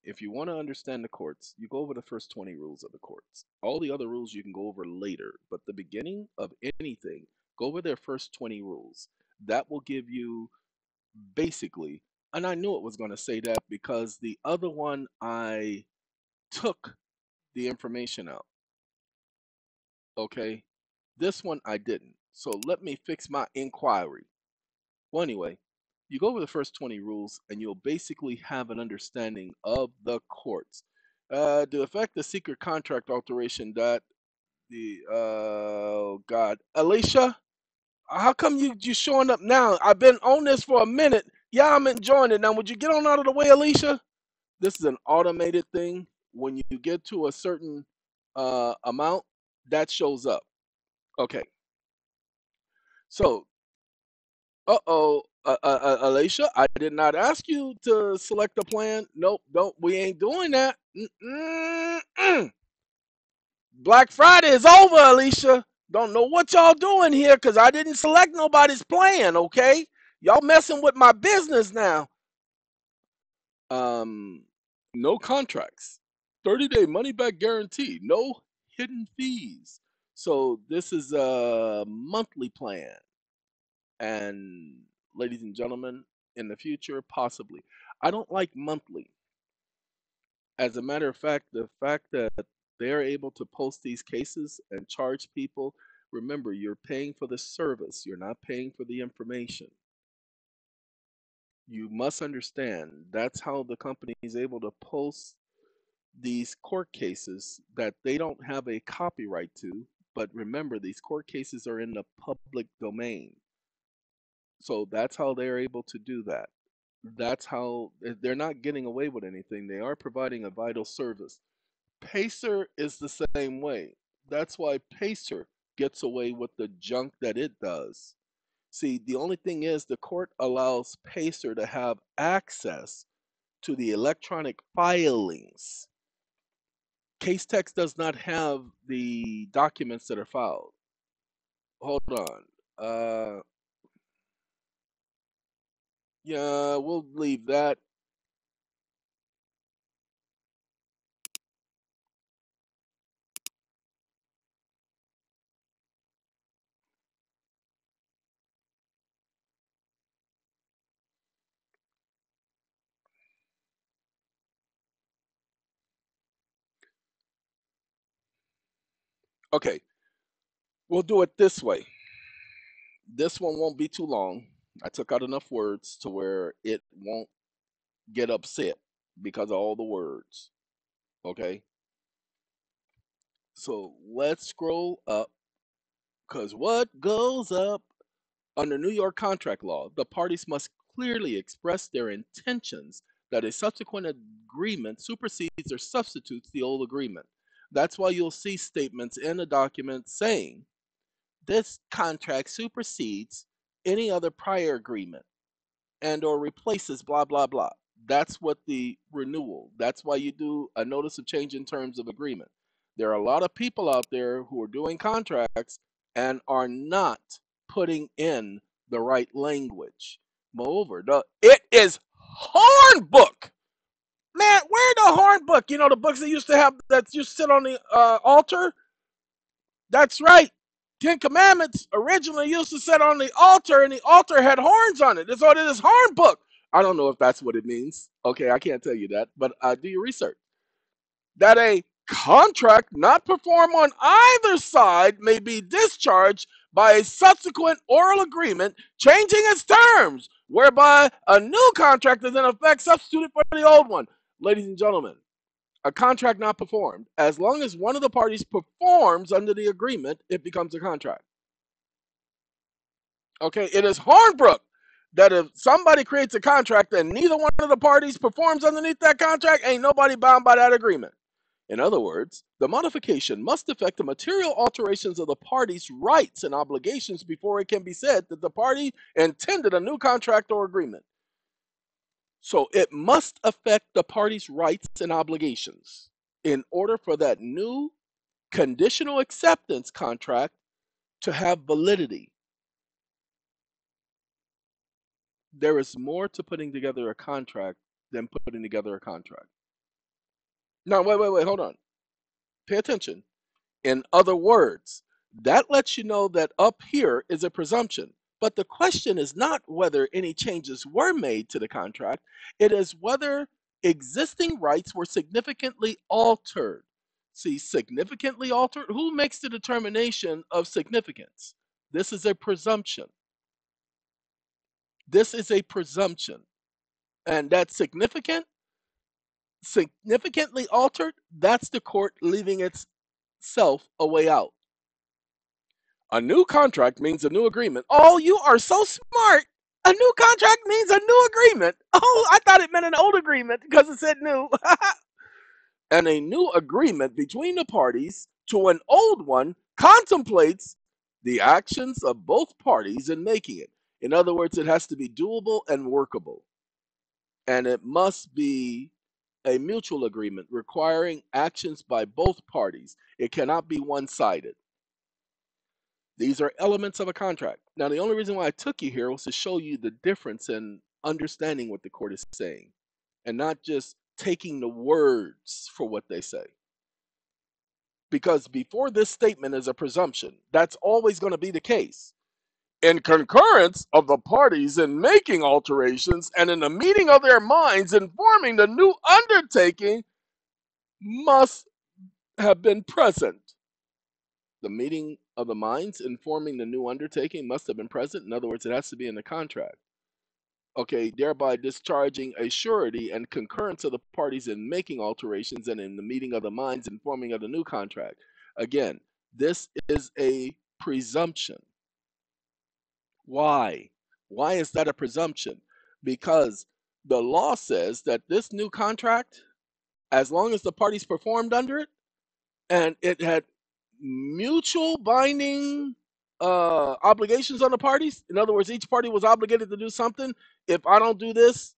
if you want to understand the courts, you go over the first 20 rules of the courts. All the other rules you can go over later, but the beginning of anything, go over their first 20 rules. That will give you basically, and I knew it was going to say that because the other one I took the information out. Okay, this one I didn't. So let me fix my inquiry. Well, anyway, you go over the first 20 rules and you'll basically have an understanding of the courts. Uh, to affect the secret contract alteration that the oh god alicia how come you you showing up now? I've been on this for a minute. Yeah i'm enjoying it. Now would you get on out of the way alicia? This is an automated thing. When you get to a certain uh amount that shows up. Okay. So uh-oh. uh, uh, uh, Alicia, I did not ask you to select a plan. Nope, don't. We ain't doing that. Mm-mm-mm. Black Friday is over, Alicia. Don't know what y'all doing here because I didn't select nobody's plan, okay? Y'all messing with my business now. Um, no contracts. 30 day money back guarantee. No hidden fees. So this is a monthly plan. And ladies and gentlemen, in the future, possibly. I don't like monthly. As a matter of fact, the fact that they're able to post these cases and charge people, remember, you're paying for the service, you're not paying for the information. You must understand that's how the company is able to post these court cases that they don't have a copyright to. But remember, these court cases are in the public domain. So that's how they're able to do that. That's how they're not getting away with anything. They are providing a vital service. Pacer is the same way. That's why Pacer gets away with the junk that it does. See, the only thing is the court allows Pacer to have access to the electronic filings. Casetext does not have the documents that are filed. Hold on. Uh, yeah, we'll leave that. Okay, we'll do it this way. This one won't be too long. I took out enough words to where it won't get upset because of all the words. Okay, so let's scroll up because what goes up under New York contract law, the parties must clearly express their intentions that a subsequent agreement supersedes or substitutes the old agreement. That's why you'll see statements in a document saying this contract supersedes any other prior agreement and or replaces blah blah blah. That's what the renewal. That's why you do a notice of change in terms of agreement. There are a lot of people out there who are doing contracts and are not putting in the right language. Moreover, the it is horn book. Man, where the horn book? You know the books that used to have that you sit on the uh, altar. That's right. Ten Commandments originally used to sit on the altar, and the altar had horns on it. That's what this Horn book. I don't know if that's what it means. Okay, I can't tell you that, but uh, do your research. That a contract not performed on either side may be discharged by a subsequent oral agreement changing its terms, whereby a new contract is in effect substituted for the old one. Ladies and gentlemen, a contract not performed, as long as one of the parties performs under the agreement, it becomes a contract. Okay, it is horn book that if somebody creates a contract and neither one of the parties performs underneath that contract, ain't nobody bound by that agreement. In other words, the modification must affect the material alterations of the party's rights and obligations before it can be said that the party intended a new contract or agreement. So it must affect the party's rights and obligations in order for that new conditional acceptance contract to have validity. There is more to putting together a contract than putting together a contract. No, wait, wait, wait, hold on. Pay attention. In other words, that lets you know that up here is a presumption. But the question is not whether any changes were made to the contract, it is whether existing rights were significantly altered. See, significantly altered? Who makes the determination of significance? This is a presumption. This is a presumption. And that's significant significantly altered, that's the court leaving itself a way out. A new contract means a new agreement. Oh, you are so smart. A new contract means a new agreement. Oh, I thought it meant an old agreement because it said new. <laughs> and a new agreement between the parties to an old one contemplates the actions of both parties in making it. In other words, it has to be doable and workable. And it must be a mutual agreement requiring actions by both parties. It cannot be one sided. These are elements of a contract. Now, the only reason why I took you here was to show you the difference in understanding what the court is saying and not just taking the words for what they say. Because before this statement is a presumption, that's always going to be the case in concurrence of the parties in making alterations and in the meeting of their minds in forming the new undertaking must have been present. The meeting of the minds informing the new undertaking must have been present. In other words, it has to be in the contract. Okay, thereby discharging a surety and concurrence of the parties in making alterations and in the meeting of the minds informing of the new contract. Again, this is a presumption. Why? Why is that a presumption? Because the law says that this new contract, as long as the parties performed under it and it had mutual binding uh obligations on the parties. In other words, each party was obligated to do something. If I don't do this,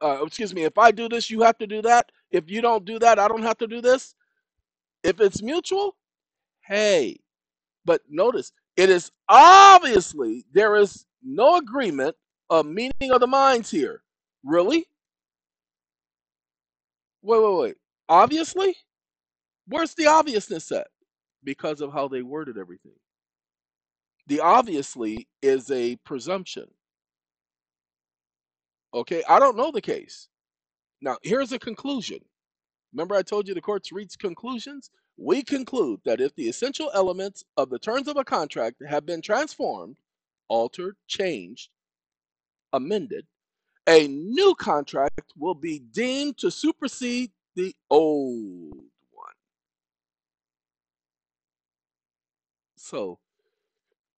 uh, excuse me, if I do this, you have to do that. If you don't do that, I don't have to do this. If it's mutual, hey, but notice it is obviously there is no agreement of meaning of the minds here. Really? Wait, wait, wait. Obviously? Where's the obviousness at? Because of how they worded everything. The obviously is a presumption. Okay, I don't know the case. Now, here's a conclusion. Remember, I told you the courts reach conclusions? We conclude that if the essential elements of the terms of a contract have been transformed, altered, changed, amended, a new contract will be deemed to supersede the old So,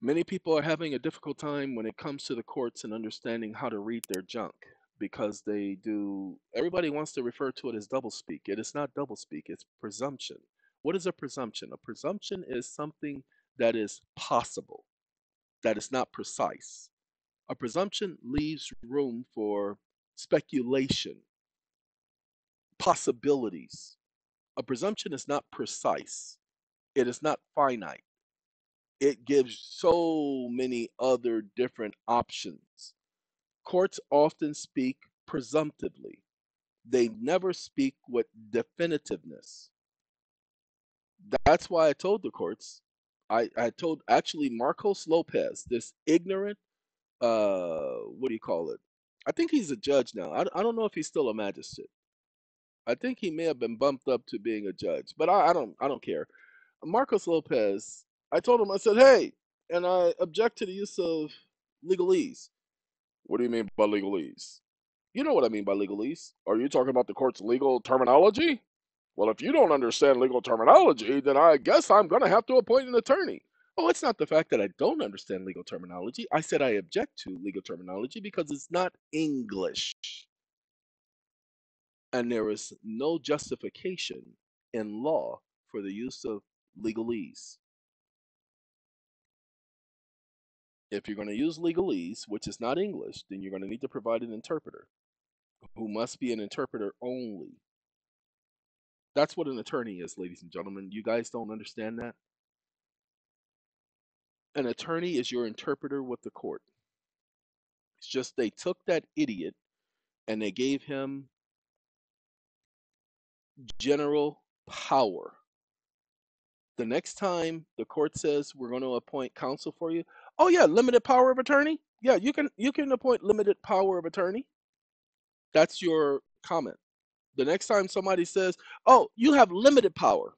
many people are having a difficult time when it comes to the courts and understanding how to read their junk because they do everybody wants to refer to it as doublespeak. It is not doublespeak, it's presumption. What is a presumption? A presumption is something that is possible, that is not precise. A presumption leaves room for speculation, possibilities. A presumption is not precise, it is not finite. It gives so many other different options. Courts often speak presumptively, they never speak with definitiveness. That's why I told the courts, I, I told actually Marcos Lopez, this ignorant, uh, what do you call it? I think he's a judge now. I, I don't know if he's still a magistrate. I think he may have been bumped up to being a judge, but I, I don't I don't care. Marcos Lopez, I told him, I said, hey, and I object to the use of legalese. What do you mean by legalese? You know what I mean by legalese. Are you talking about the court's legal terminology? Well, if you don't understand legal terminology, then I guess I'm going to have to appoint an attorney. Oh, it's not the fact that I don't understand legal terminology. I said I object to legal terminology because it's not English. And there is no justification in law for the use of legalese. If you're going to use legalese, which is not English, then you're going to need to provide an interpreter who must be an interpreter only. That's what an attorney is, ladies and gentlemen. You guys don't understand that? An attorney is your interpreter with the court. It's just they took that idiot and they gave him general power. The next time the court says we're going to appoint counsel for you, oh yeah, limited power of attorney. Yeah, you can you can appoint limited power of attorney. That's your comment. The next time somebody says, "Oh, you have limited power,"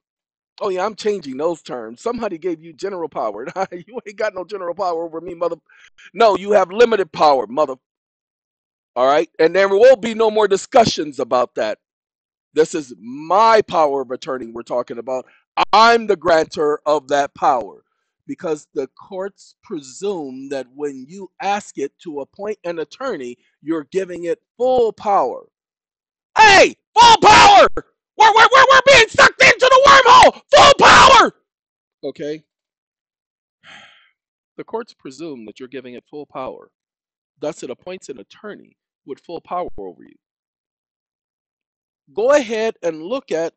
oh yeah, I'm changing those terms. Somebody gave you general power. <laughs> you ain't got no general power over me, mother. No, you have limited power, mother. All right, and there will be no more discussions about that. This is my power of attorney we're talking about. I'm the grantor of that power because the courts presume that when you ask it to appoint an attorney, you're giving it full power. Hey, full power! We're, we're, we're, we're being sucked into the wormhole! Full power! Okay. <sighs> The courts presume that you're giving it full power. Thus, it appoints an attorney with full power over you. Go ahead and look at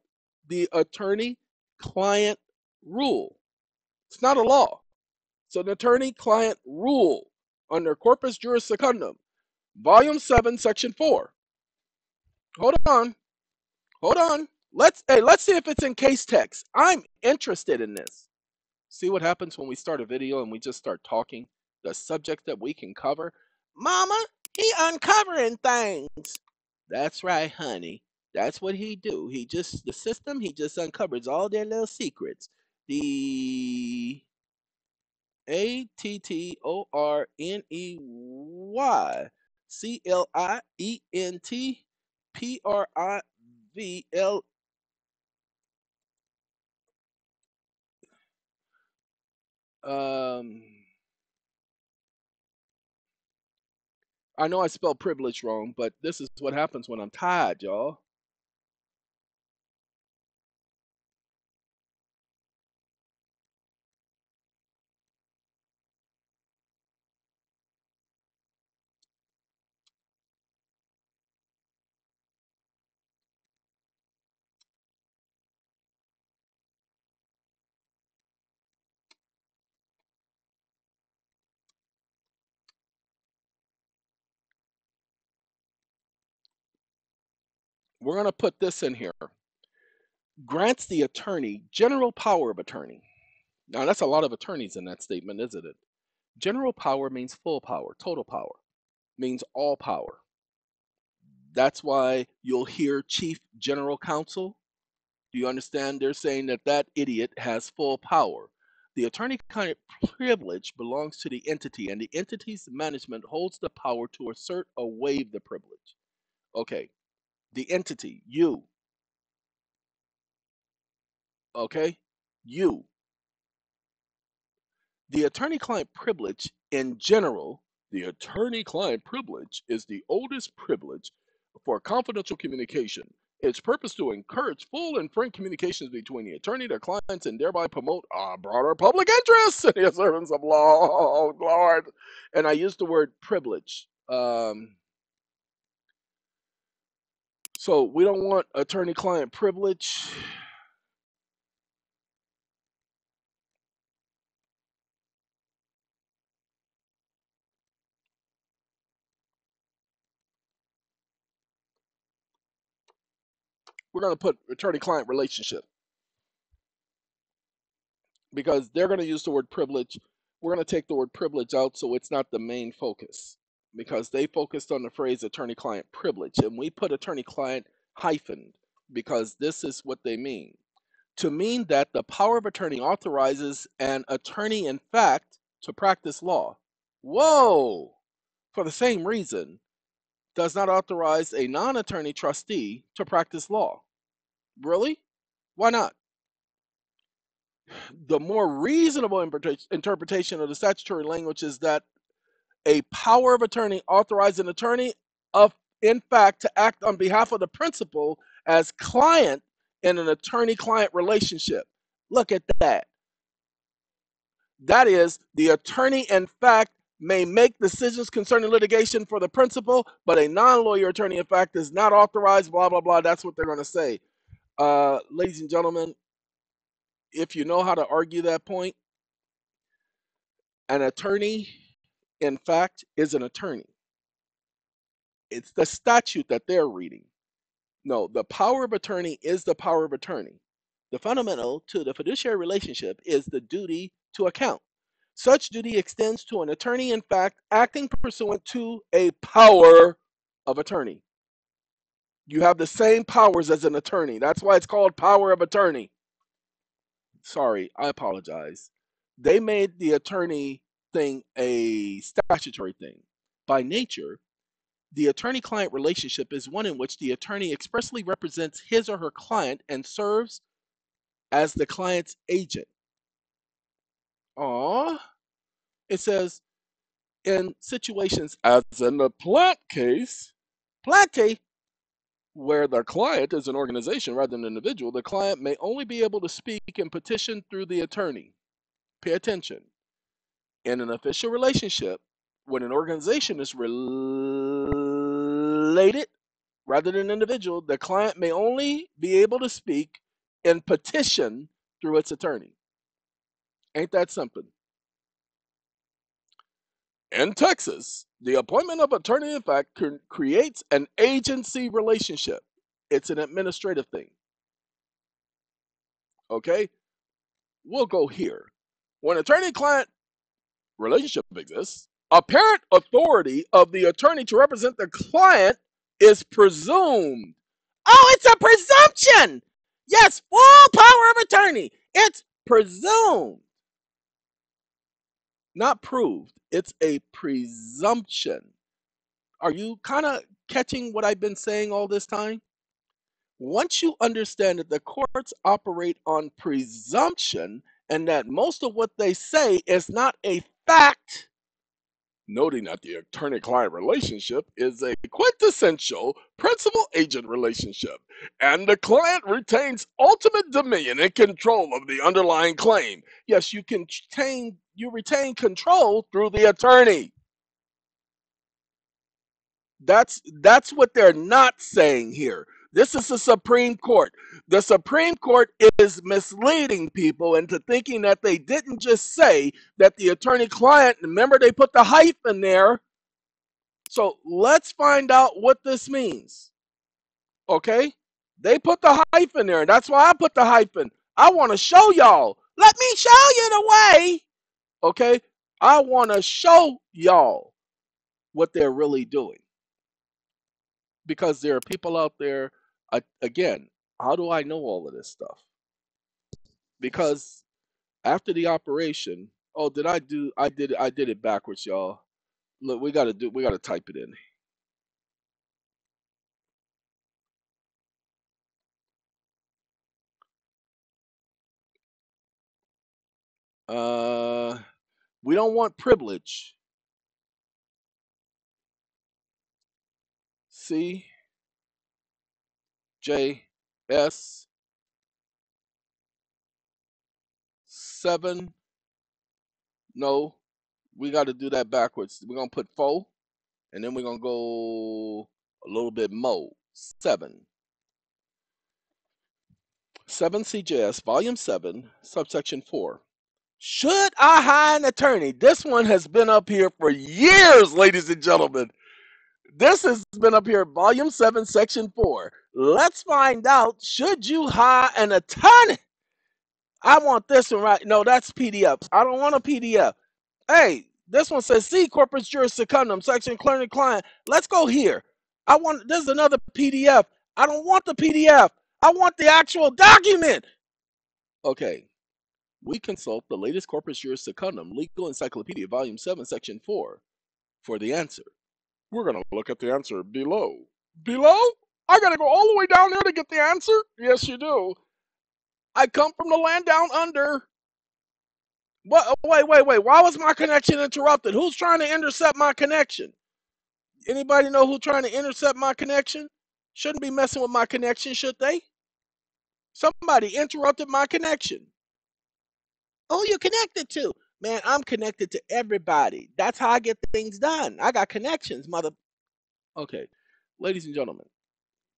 the attorney client rule. It's not a law. It's an attorney client rule under Corpus Juris Secundum, Volume 7, Section 4. Hold on. Hold on. Let's hey, let's see if it's in Casetext. I'm interested in this. See what happens when we start a video and we just start talking the subject that we can cover. Mama, he uncovering things. That's right, honey. That's what he do. He just the system. He just uncovers all their little secrets. The A T T O R N E Y C L I E N T P R I V L um I know I spelled privilege wrong, but this is what happens when I'm tired, y'all. We're going to put this in here. Grants the attorney general power of attorney. Now, that's a lot of attorneys in that statement, isn't it? General power means full power, total power, means all power. That's why you'll hear chief general counsel. Do you understand? They're saying that that idiot has full power. The attorney privilege belongs to the entity, and the entity's management holds the power to assert or waive the privilege. Okay, the entity, you, okay, you. The attorney client privilege in general, the attorney client privilege is the oldest privilege for confidential communication. Its purpose to encourage full and frank communications between the attorney, their clients, and thereby promote a broader public interest <laughs> in the observance of law. Oh, Lord. And I use the word privilege. Um, so we don't want attorney client privilege. We're going to put attorney client relationship because they're going to use the word privilege. We're going to take the word privilege out so it's not the main focus because they focused on the phrase attorney client privilege and we put attorney client hyphen because this is what they mean to mean that the power of attorney authorizes an attorney in fact to practice law. Whoa! For the same reason, does not authorize a non attorney trustee to practice law. Really? Why not? The more reasonable interpretation of the statutory language is that a power of attorney authorizes an attorney of in fact to act on behalf of the principal as client in an attorney client relationship. Look at that. That is, the attorney, in fact, may make decisions concerning litigation for the principal, but a non lawyer attorney, in fact, is not authorized, blah, blah, blah. That's what they're going to say. Uh, ladies and gentlemen, if you know how to argue that point, an attorney, in fact, is an attorney. It's the statute that they're reading. No, the power of attorney is the power of attorney. The fundamental to the fiduciary relationship is the duty to account. Such duty extends to an attorney, in fact, acting pursuant to a power of attorney. You have the same powers as an attorney. That's why it's called power of attorney. Sorry, I apologize. They made the attorney thing a statutory thing. By nature, the attorney client relationship is one in which the attorney expressly represents his or her client and serves as the client's agent. Aw. It says, in situations as in the Platt case, Platte, where the client is an organization rather than an individual, the client may only be able to speak and petition through the attorney. Pay attention. In an official relationship, when an organization is related rather than individual, the client may only be able to speak and petition through its attorney. Ain't that something? In Texas, the appointment of attorney in fact creates an agency relationship. It's an administrative thing. Okay? We'll go here. When attorney client relationship exists, apparent authority of the attorney to represent the client is presumed. Oh, it's a presumption. Yes, full power of attorney. It's presumed not proved. It's a presumption. Are you kind of catching what I've been saying all this time? Once you understand that the courts operate on presumption and that most of what they say is not a fact, noting that the attorney client relationship is a quintessential principal agent relationship, and the client retains ultimate dominion and control of the underlying claim. Yes, you can retain, you retain control through the attorney. That's that's what they're not saying here. This is the Supreme Court. The Supreme Court is misleading people into thinking that they didn't just say that the attorney client, remember they put the hyphen there. So let's find out what this means. Okay? They put the hyphen there. That's why I put the hyphen. I want to show y'all. Let me show you the way. Okay? I want to show y'all what they're really doing. Because there are people out there, again, how do I know all of this stuff? Because after the operation, oh, did I do, I did, I did it backwards, y'all. Look, we got to do, we got to type it in. Uh, we don't want privilege. C J S seven. No, we got to do that backwards. We're gonna put four, and then we're gonna go a little bit more. Seven. Seven CJS, volume seven, subsection four. Should I hire an attorney? This one has been up here for years, ladies and gentlemen. This has been up here, volume 7, section 4. Let's find out should you hire an attorney? I want this one right. No, that's PDF. I don't want a PDF. Hey, this one says see corpus juris secundum, section clearing client. Let's go here. I want this is another PDF. I don't want the PDF. I want the actual document. Okay. We consult the latest corpus juris secundum, legal encyclopedia, volume 7, section 4 for the answer. We're going to look at the answer below. Below? I got to go all the way down there to get the answer? Yes, you do. I come from the land down under. What? Oh, wait, wait, wait. Why was my connection interrupted? Who's trying to intercept my connection? Anybody know who's trying to intercept my connection? Shouldn't be messing with my connection, should they? Somebody interrupted my connection. Who you're connected to? Man, I'm connected to everybody. That's how I get things done. I got connections, mother. Okay, ladies and gentlemen,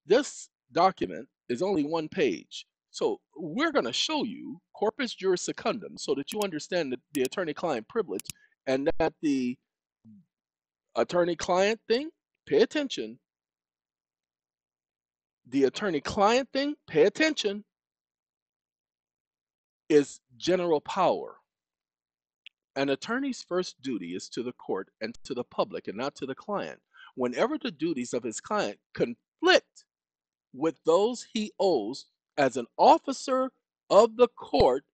this document is only one page. So we're going to show you corpus juris secundum so that you understand the, the attorney-client privilege and that the attorney-client thing, pay attention. The attorney-client thing, pay attention, is general power. An attorney's first duty is to the court and to the public and not to the client. Whenever the duties of his client conflict with those he owes as an officer of the court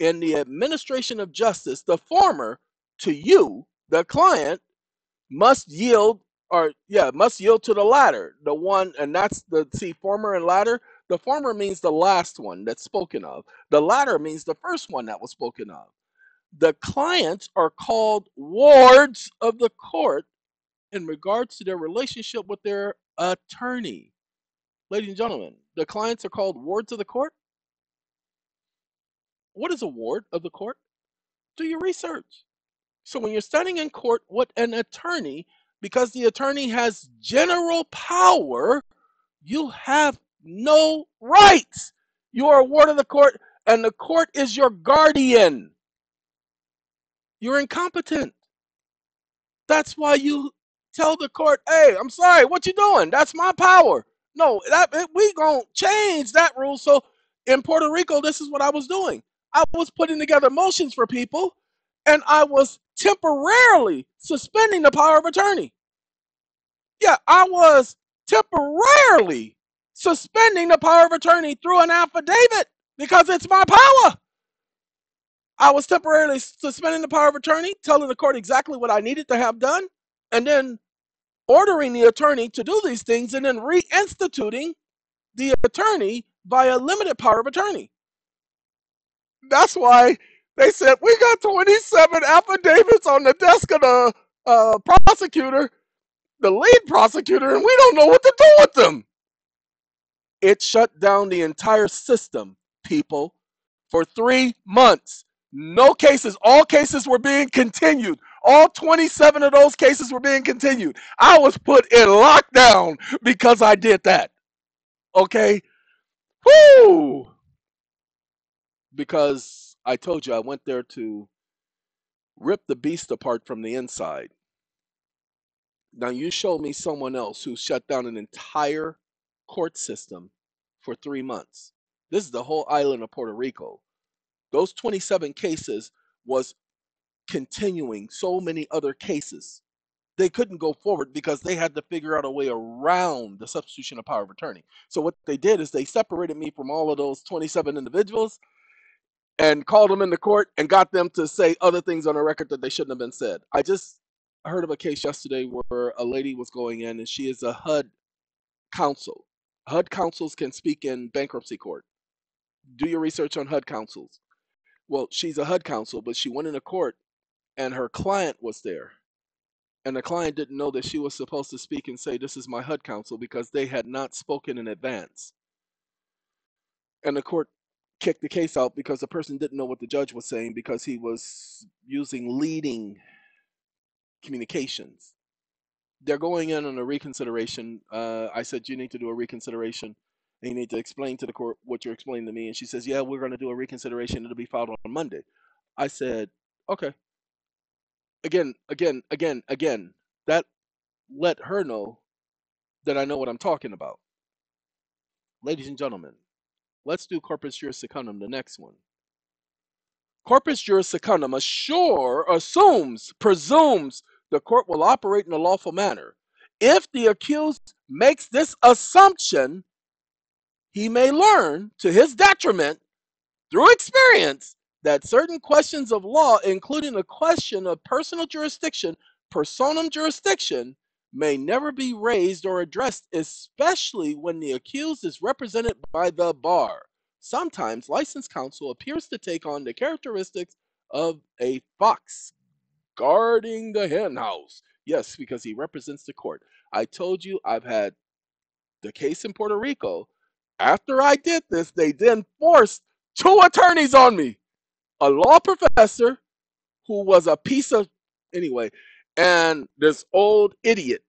in the administration of justice, the former to you, the client, must yield or yeah, must yield to the latter. The one and that's the see former and latter. The former means the last one that's spoken of. The latter means the first one that was spoken of the clients are called wards of the court in regards to their relationship with their attorney. Ladies and gentlemen, the clients are called wards of the court. What is a ward of the court? Do your research. So when you're standing in court with an attorney, because the attorney has general power, you have no rights. You are a ward of the court, and the court is your guardian. You're incompetent. That's why you tell the court, "Hey, I'm sorry. What you doing? That's my power." No, that we gonna change that rule. So in Puerto Rico, this is what I was doing. I was putting together motions for people, and I was temporarily suspending the power of attorney. Yeah, I was temporarily suspending the power of attorney through an affidavit because it's my power. I was temporarily suspending the power of attorney, telling the court exactly what I needed to have done, and then ordering the attorney to do these things and then reinstituting the attorney by a limited power of attorney. That's why they said we got 27 affidavits on the desk of the uh, prosecutor, the lead prosecutor, and we don't know what to do with them. It shut down the entire system, people, for three months. No cases, all cases were being continued. All 27 of those cases were being continued. I was put in lockdown because I did that. Okay? Whoo! Because I told you I went there to rip the beast apart from the inside. Now you show me someone else who shut down an entire court system for three months. This is the whole island of Puerto Rico. Those 27 cases was continuing so many other cases. They couldn't go forward because they had to figure out a way around the substitution of power of attorney. So what they did is they separated me from all of those 27 individuals and called them into court and got them to say other things on the record that they shouldn't have been said. I just heard of a case yesterday where a lady was going in and she is a HUD counsel. HUD counsels can speak in bankruptcy court. Do your research on HUD counsels. Well, she's a HUD counsel, but she went into court and her client was there. And the client didn't know that she was supposed to speak and say, This is my HUD counsel, because they had not spoken in advance. And the court kicked the case out because the person didn't know what the judge was saying because he was using leading communications. They're going in on a reconsideration. Uh, I said, You need to do a reconsideration. And you need to explain to the court what you're explaining to me. And she says, Yeah, we're going to do a reconsideration. It'll be filed on Monday. I said, Okay. Again, again, again, again. That let her know that I know what I'm talking about. Ladies and gentlemen, let's do corpus juris secundum, the next one. Corpus juris secundum assure, assumes, presumes the court will operate in a lawful manner. If the accused makes this assumption, he may learn to his detriment through experience that certain questions of law, including the question of personal jurisdiction, personam jurisdiction, may never be raised or addressed, especially when the accused is represented by the bar. Sometimes licensed counsel appears to take on the characteristics of a fox guarding the henhouse. Yes, because he represents the court. I told you I've had the case in Puerto Rico. After I did this, they then forced two attorneys on me a law professor who was a piece of, anyway, and this old idiot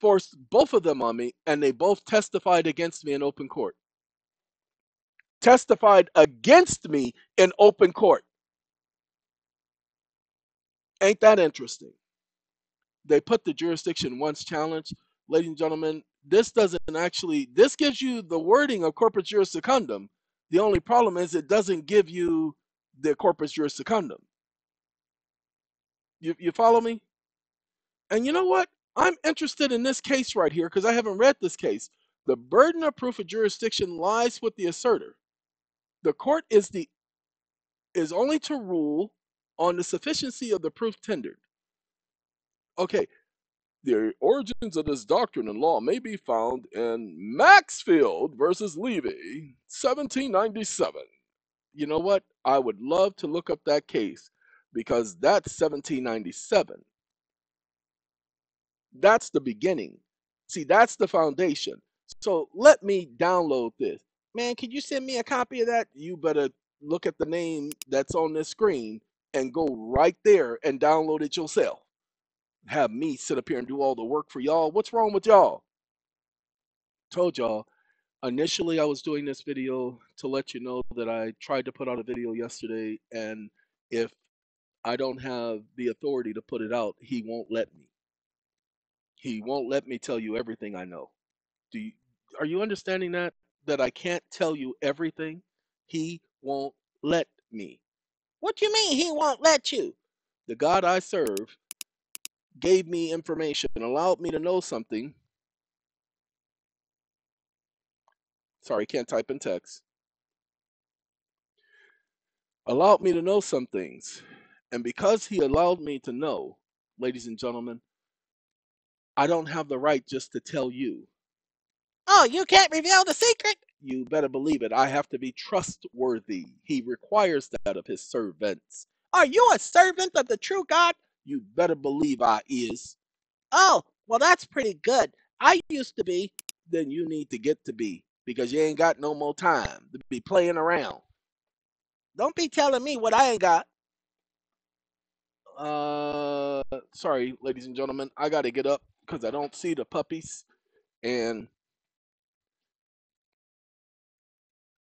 forced both of them on me, and they both testified against me in open court. Testified against me in open court. Ain't that interesting? They put the jurisdiction once challenge. Ladies and gentlemen, this doesn't actually, this gives you the wording of corporate juris secundum. The only problem is it doesn't give you the corpus juris secundum. You, you follow me? And you know what? I'm interested in this case right here because I haven't read this case. The burden of proof of jurisdiction lies with the asserter. The court is the is only to rule on the sufficiency of the proof tendered. Okay, the origins of this doctrine and law may be found in Maxfield versus Levy, 1797. You know what? I would love to look up that case because that's 1797. That's the beginning. See, that's the foundation. So let me download this. Man, can you send me a copy of that? You better look at the name that's on this screen and go right there and download it yourself. Have me sit up here and do all the work for y'all. What's wrong with y'all? Told y'all, initially I was doing this video to let you know that I tried to put out a video yesterday, and if I don't have the authority to put it out, he won't let me. He won't let me tell you everything I know. Do you, are you understanding that? That I can't tell you everything? He won't let me. What you mean he won't let you? The God I serve gave me information and allowed me to know something. Sorry, can't type in text. Allowed me to know some things. And because he allowed me to know, ladies and gentlemen, I don't have the right just to tell you. Oh, you can't reveal the secret? You better believe it. I have to be trustworthy. He requires that of his servants. Are you a servant of the true God? You better believe I is. Oh, well, that's pretty good. I used to be. Then you need to get to be because you ain't got no more time to be playing around. Don't be telling me what I ain't got. Uh, sorry, ladies and gentlemen, I got to get up because I don't see the puppies. And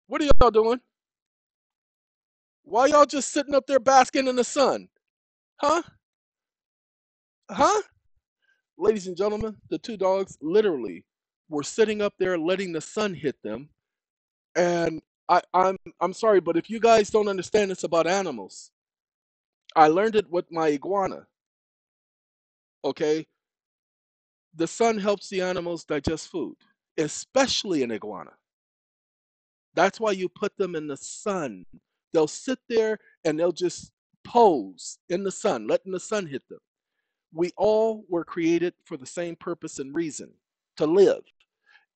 what are y'all doing? Why y'all just sitting up there basking in the sun? Huh? Huh? Ladies and gentlemen, the two dogs literally were sitting up there letting the sun hit them. And I, I'm I'm sorry, but if you guys don't understand this about animals, I learned it with my iguana. Okay, the sun helps the animals digest food, especially an iguana. That's why you put them in the sun. They'll sit there and they'll just pose in the sun, letting the sun hit them. We all were created for the same purpose and reason to live.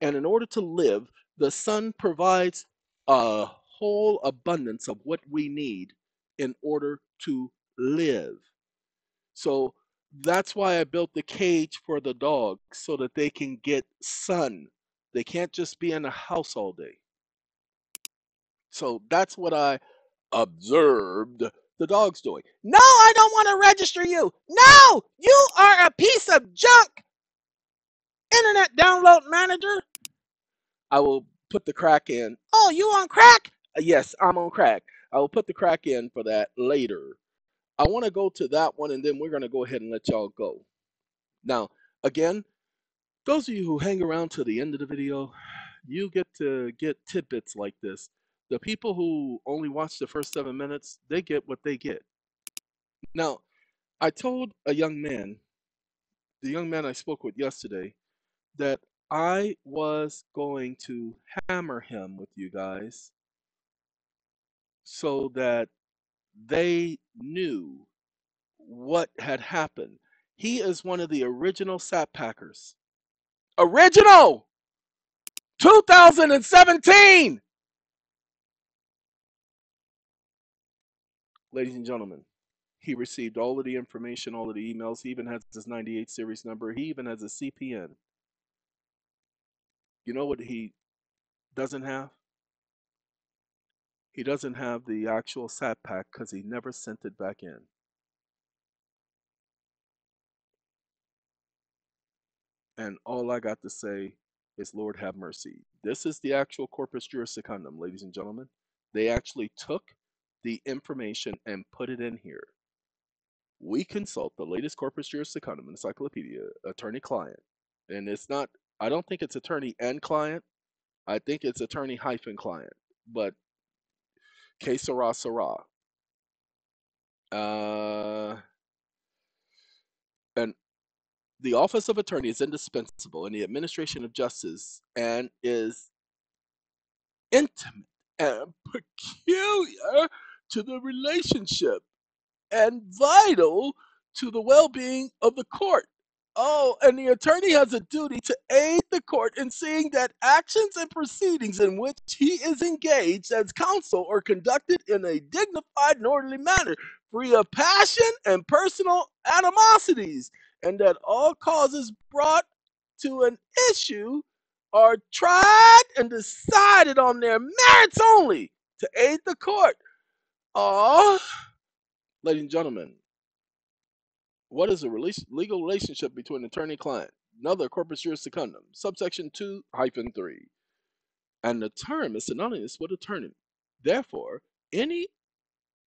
And in order to live, the sun provides a whole abundance of what we need in order to live. So that's why I built the cage for the dogs so that they can get sun. They can't just be in a house all day. So that's what I observed the dogs doing. No, I don't want to register you. No, you are a piece of junk. Internet download manager. I will put the crack in. Oh, you on crack? Uh, Yes, I'm on crack. I will put the crack in for that later. I want to go to that one and then we're going to go ahead and let y'all go. Now, again, those of you who hang around to the end of the video, you get to get tidbits like this. The people who only watch the first seven minutes, they get what they get. Now, I told a young man, the young man I spoke with yesterday, that I was going to hammer him with you guys so that they knew what had happened. He is one of the original Sap Packers. Original! 2017! Ladies and gentlemen, he received all of the information, all of the emails. He even has his 98 series number. He even has a CPN. You know what he doesn't have? He doesn't have the actual SAT pack because he never sent it back in. And all I got to say is, Lord have mercy. This is the actual corpus juris secundum, ladies and gentlemen. They actually took the information and put it in here. We consult the latest corpus juris secundum encyclopedia, attorney client. And it's not, I don't think it's attorney and client. I think it's attorney hyphen client. But que sera, sera. Uh, and the office of attorney is indispensable in the administration of justice and is intimate and <laughs> peculiar to the relationship and vital to the well-being of the court. Oh, and the attorney has a duty to aid the court in seeing that actions and proceedings in which he is engaged as counsel are conducted in a dignified and orderly manner, free of passion and personal animosities, and that all causes brought to an issue are tried and decided on their merits only to aid the court. Oh, ladies and gentlemen, what is a rela- legal relationship between attorney client? Another corpus juris secundum, subsection 2 hyphen 3. And the term is synonymous with attorney. Therefore, any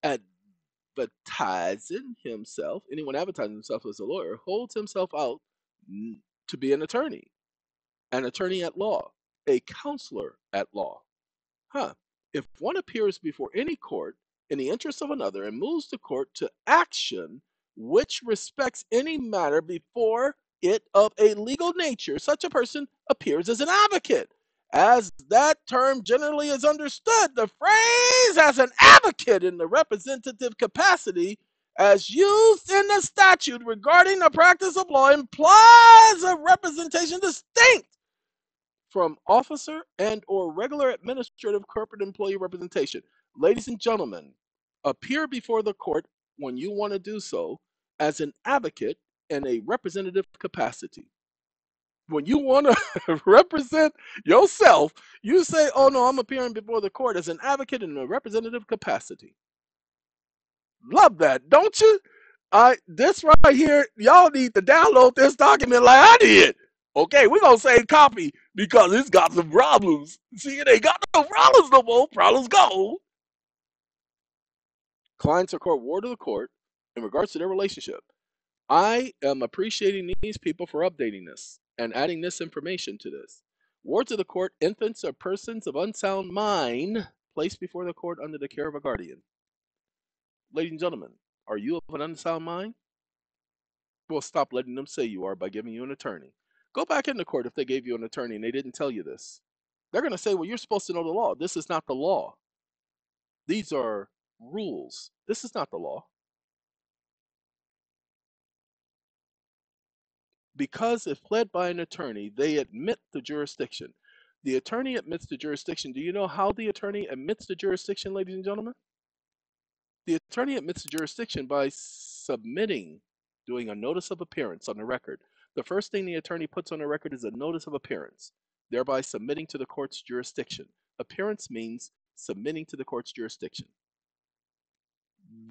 advertising himself, anyone advertising himself as a lawyer, holds himself out to be an attorney, an attorney at law, a counselor at law. Huh. If one appears before any court in the interest of another and moves the court to action which respects any matter before it of a legal nature, such a person appears as an advocate. As that term generally is understood, the phrase as an advocate in the representative capacity as used in the statute regarding the practice of law implies a representation distinct from officer and or regular administrative corporate employee representation. Ladies and gentlemen, appear before the court when you want to do so as an advocate in a representative capacity. When you want to <laughs> represent yourself, you say, Oh no, I'm appearing before the court as an advocate in a representative capacity. Love that, don't you? I this right here, y'all need to download this document like I did. Okay, we're gonna save copy because it's got some problems. See, it ain't got no problems no more. Problems go. Clients are court ward of the court in regards to their relationship. I am appreciating these people for updating this and adding this information to this. Wards of the court, infants or persons of unsound mind placed before the court under the care of a guardian. Ladies and gentlemen, are you of an unsound mind? Well, stop letting them say you are by giving you an attorney. Go back into court if they gave you an attorney and they didn't tell you this. They're going to say, well, you're supposed to know the law. This is not the law. These are rules. This is not the law. because if pled by an attorney, they admit the jurisdiction. The attorney admits the jurisdiction. Do you know how the attorney admits the jurisdiction, ladies and gentlemen? The attorney admits the jurisdiction by submitting, doing a notice of appearance on the record. The first thing the attorney puts on the record is a notice of appearance, thereby submitting to the court's jurisdiction. Appearance means submitting to the court's jurisdiction.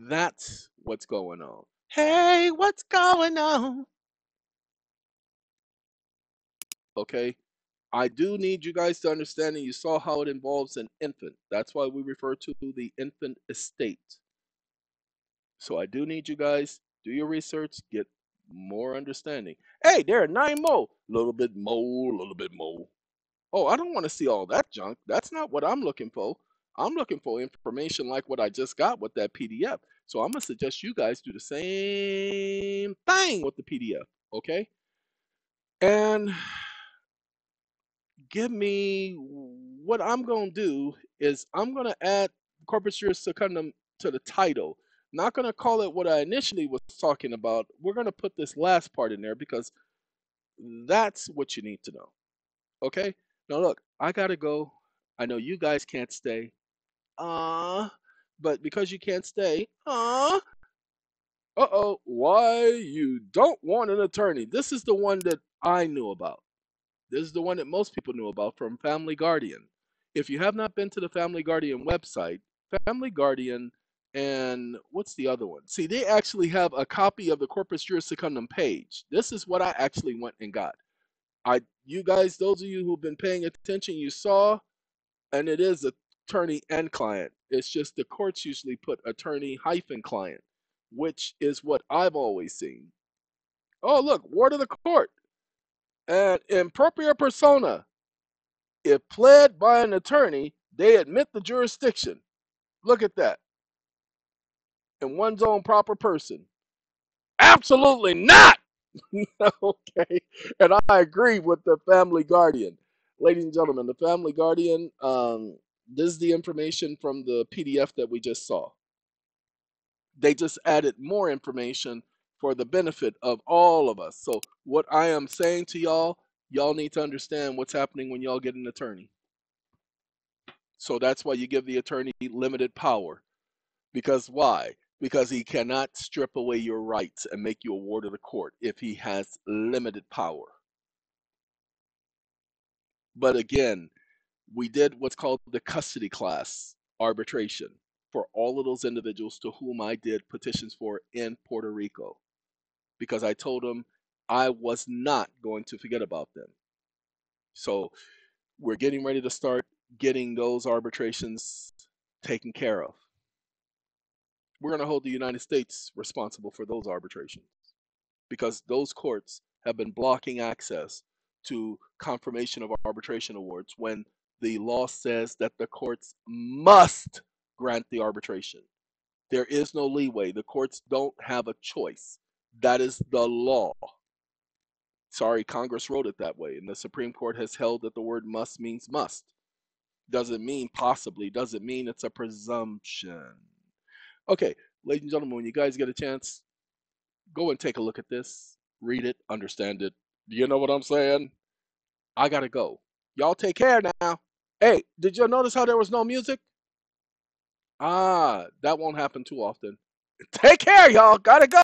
That's what's going on. Hey, what's going on? okay? I do need you guys to understand, and you saw how it involves an infant. That's why we refer to the infant estate. So I do need you guys, do your research, get more understanding. Hey, there are nine more. Little bit more, little bit more. Oh, I don't want to see all that junk. That's not what I'm looking for. I'm looking for information like what I just got with that PDF. So I'm going to suggest you guys do the same thing with the PDF, okay? And give me what I'm going to do is I'm going to add corpus juris secundum to the title. Not going to call it what I initially was talking about. We're going to put this last part in there because that's what you need to know. Okay? Now look, I got to go. I know you guys can't stay. Uh, but because you can't stay, uh, uh-oh, why you don't want an attorney. This is the one that I knew about. This is the one that most people knew about from Family Guardian. If you have not been to the Family Guardian website, Family Guardian and what's the other one? See, they actually have a copy of the Corpus Juris Secundum page. This is what I actually went and got. I, you guys, those of you who've been paying attention, you saw, and it is attorney and client. It's just the courts usually put attorney hyphen client, which is what I've always seen. Oh, look, word of the court. And in propria persona, if pled by an attorney, they admit the jurisdiction. Look at that. In one's own proper person. Absolutely not. <laughs> okay. And I agree with the family guardian. Ladies and gentlemen, the family guardian, um, this is the information from the PDF that we just saw. They just added more information for the benefit of all of us. So what I am saying to y'all, y'all need to understand what's happening when y'all get an attorney. So that's why you give the attorney limited power. Because why? Because he cannot strip away your rights and make you a ward of the court if he has limited power. But again, we did what's called the custody class arbitration for all of those individuals to whom I did petitions for in Puerto Rico because I told them I was not going to forget about them. So we're getting ready to start getting those arbitrations taken care of. We're going to hold the United States responsible for those arbitrations because those courts have been blocking access to confirmation of arbitration awards when the law says that the courts must grant the arbitration. There is no leeway. The courts don't have a choice. That is the law. Sorry, Congress wrote it that way, and the Supreme Court has held that the word must means must. Doesn't mean possibly, doesn't mean it's a presumption. Okay, ladies and gentlemen, when you guys get a chance, go and take a look at this, read it, understand it. You know what I'm saying? I gotta go. Y'all take care now. Hey, did you notice how there was no music? Ah, that won't happen too often. <laughs> Take care, y'all. Gotta go.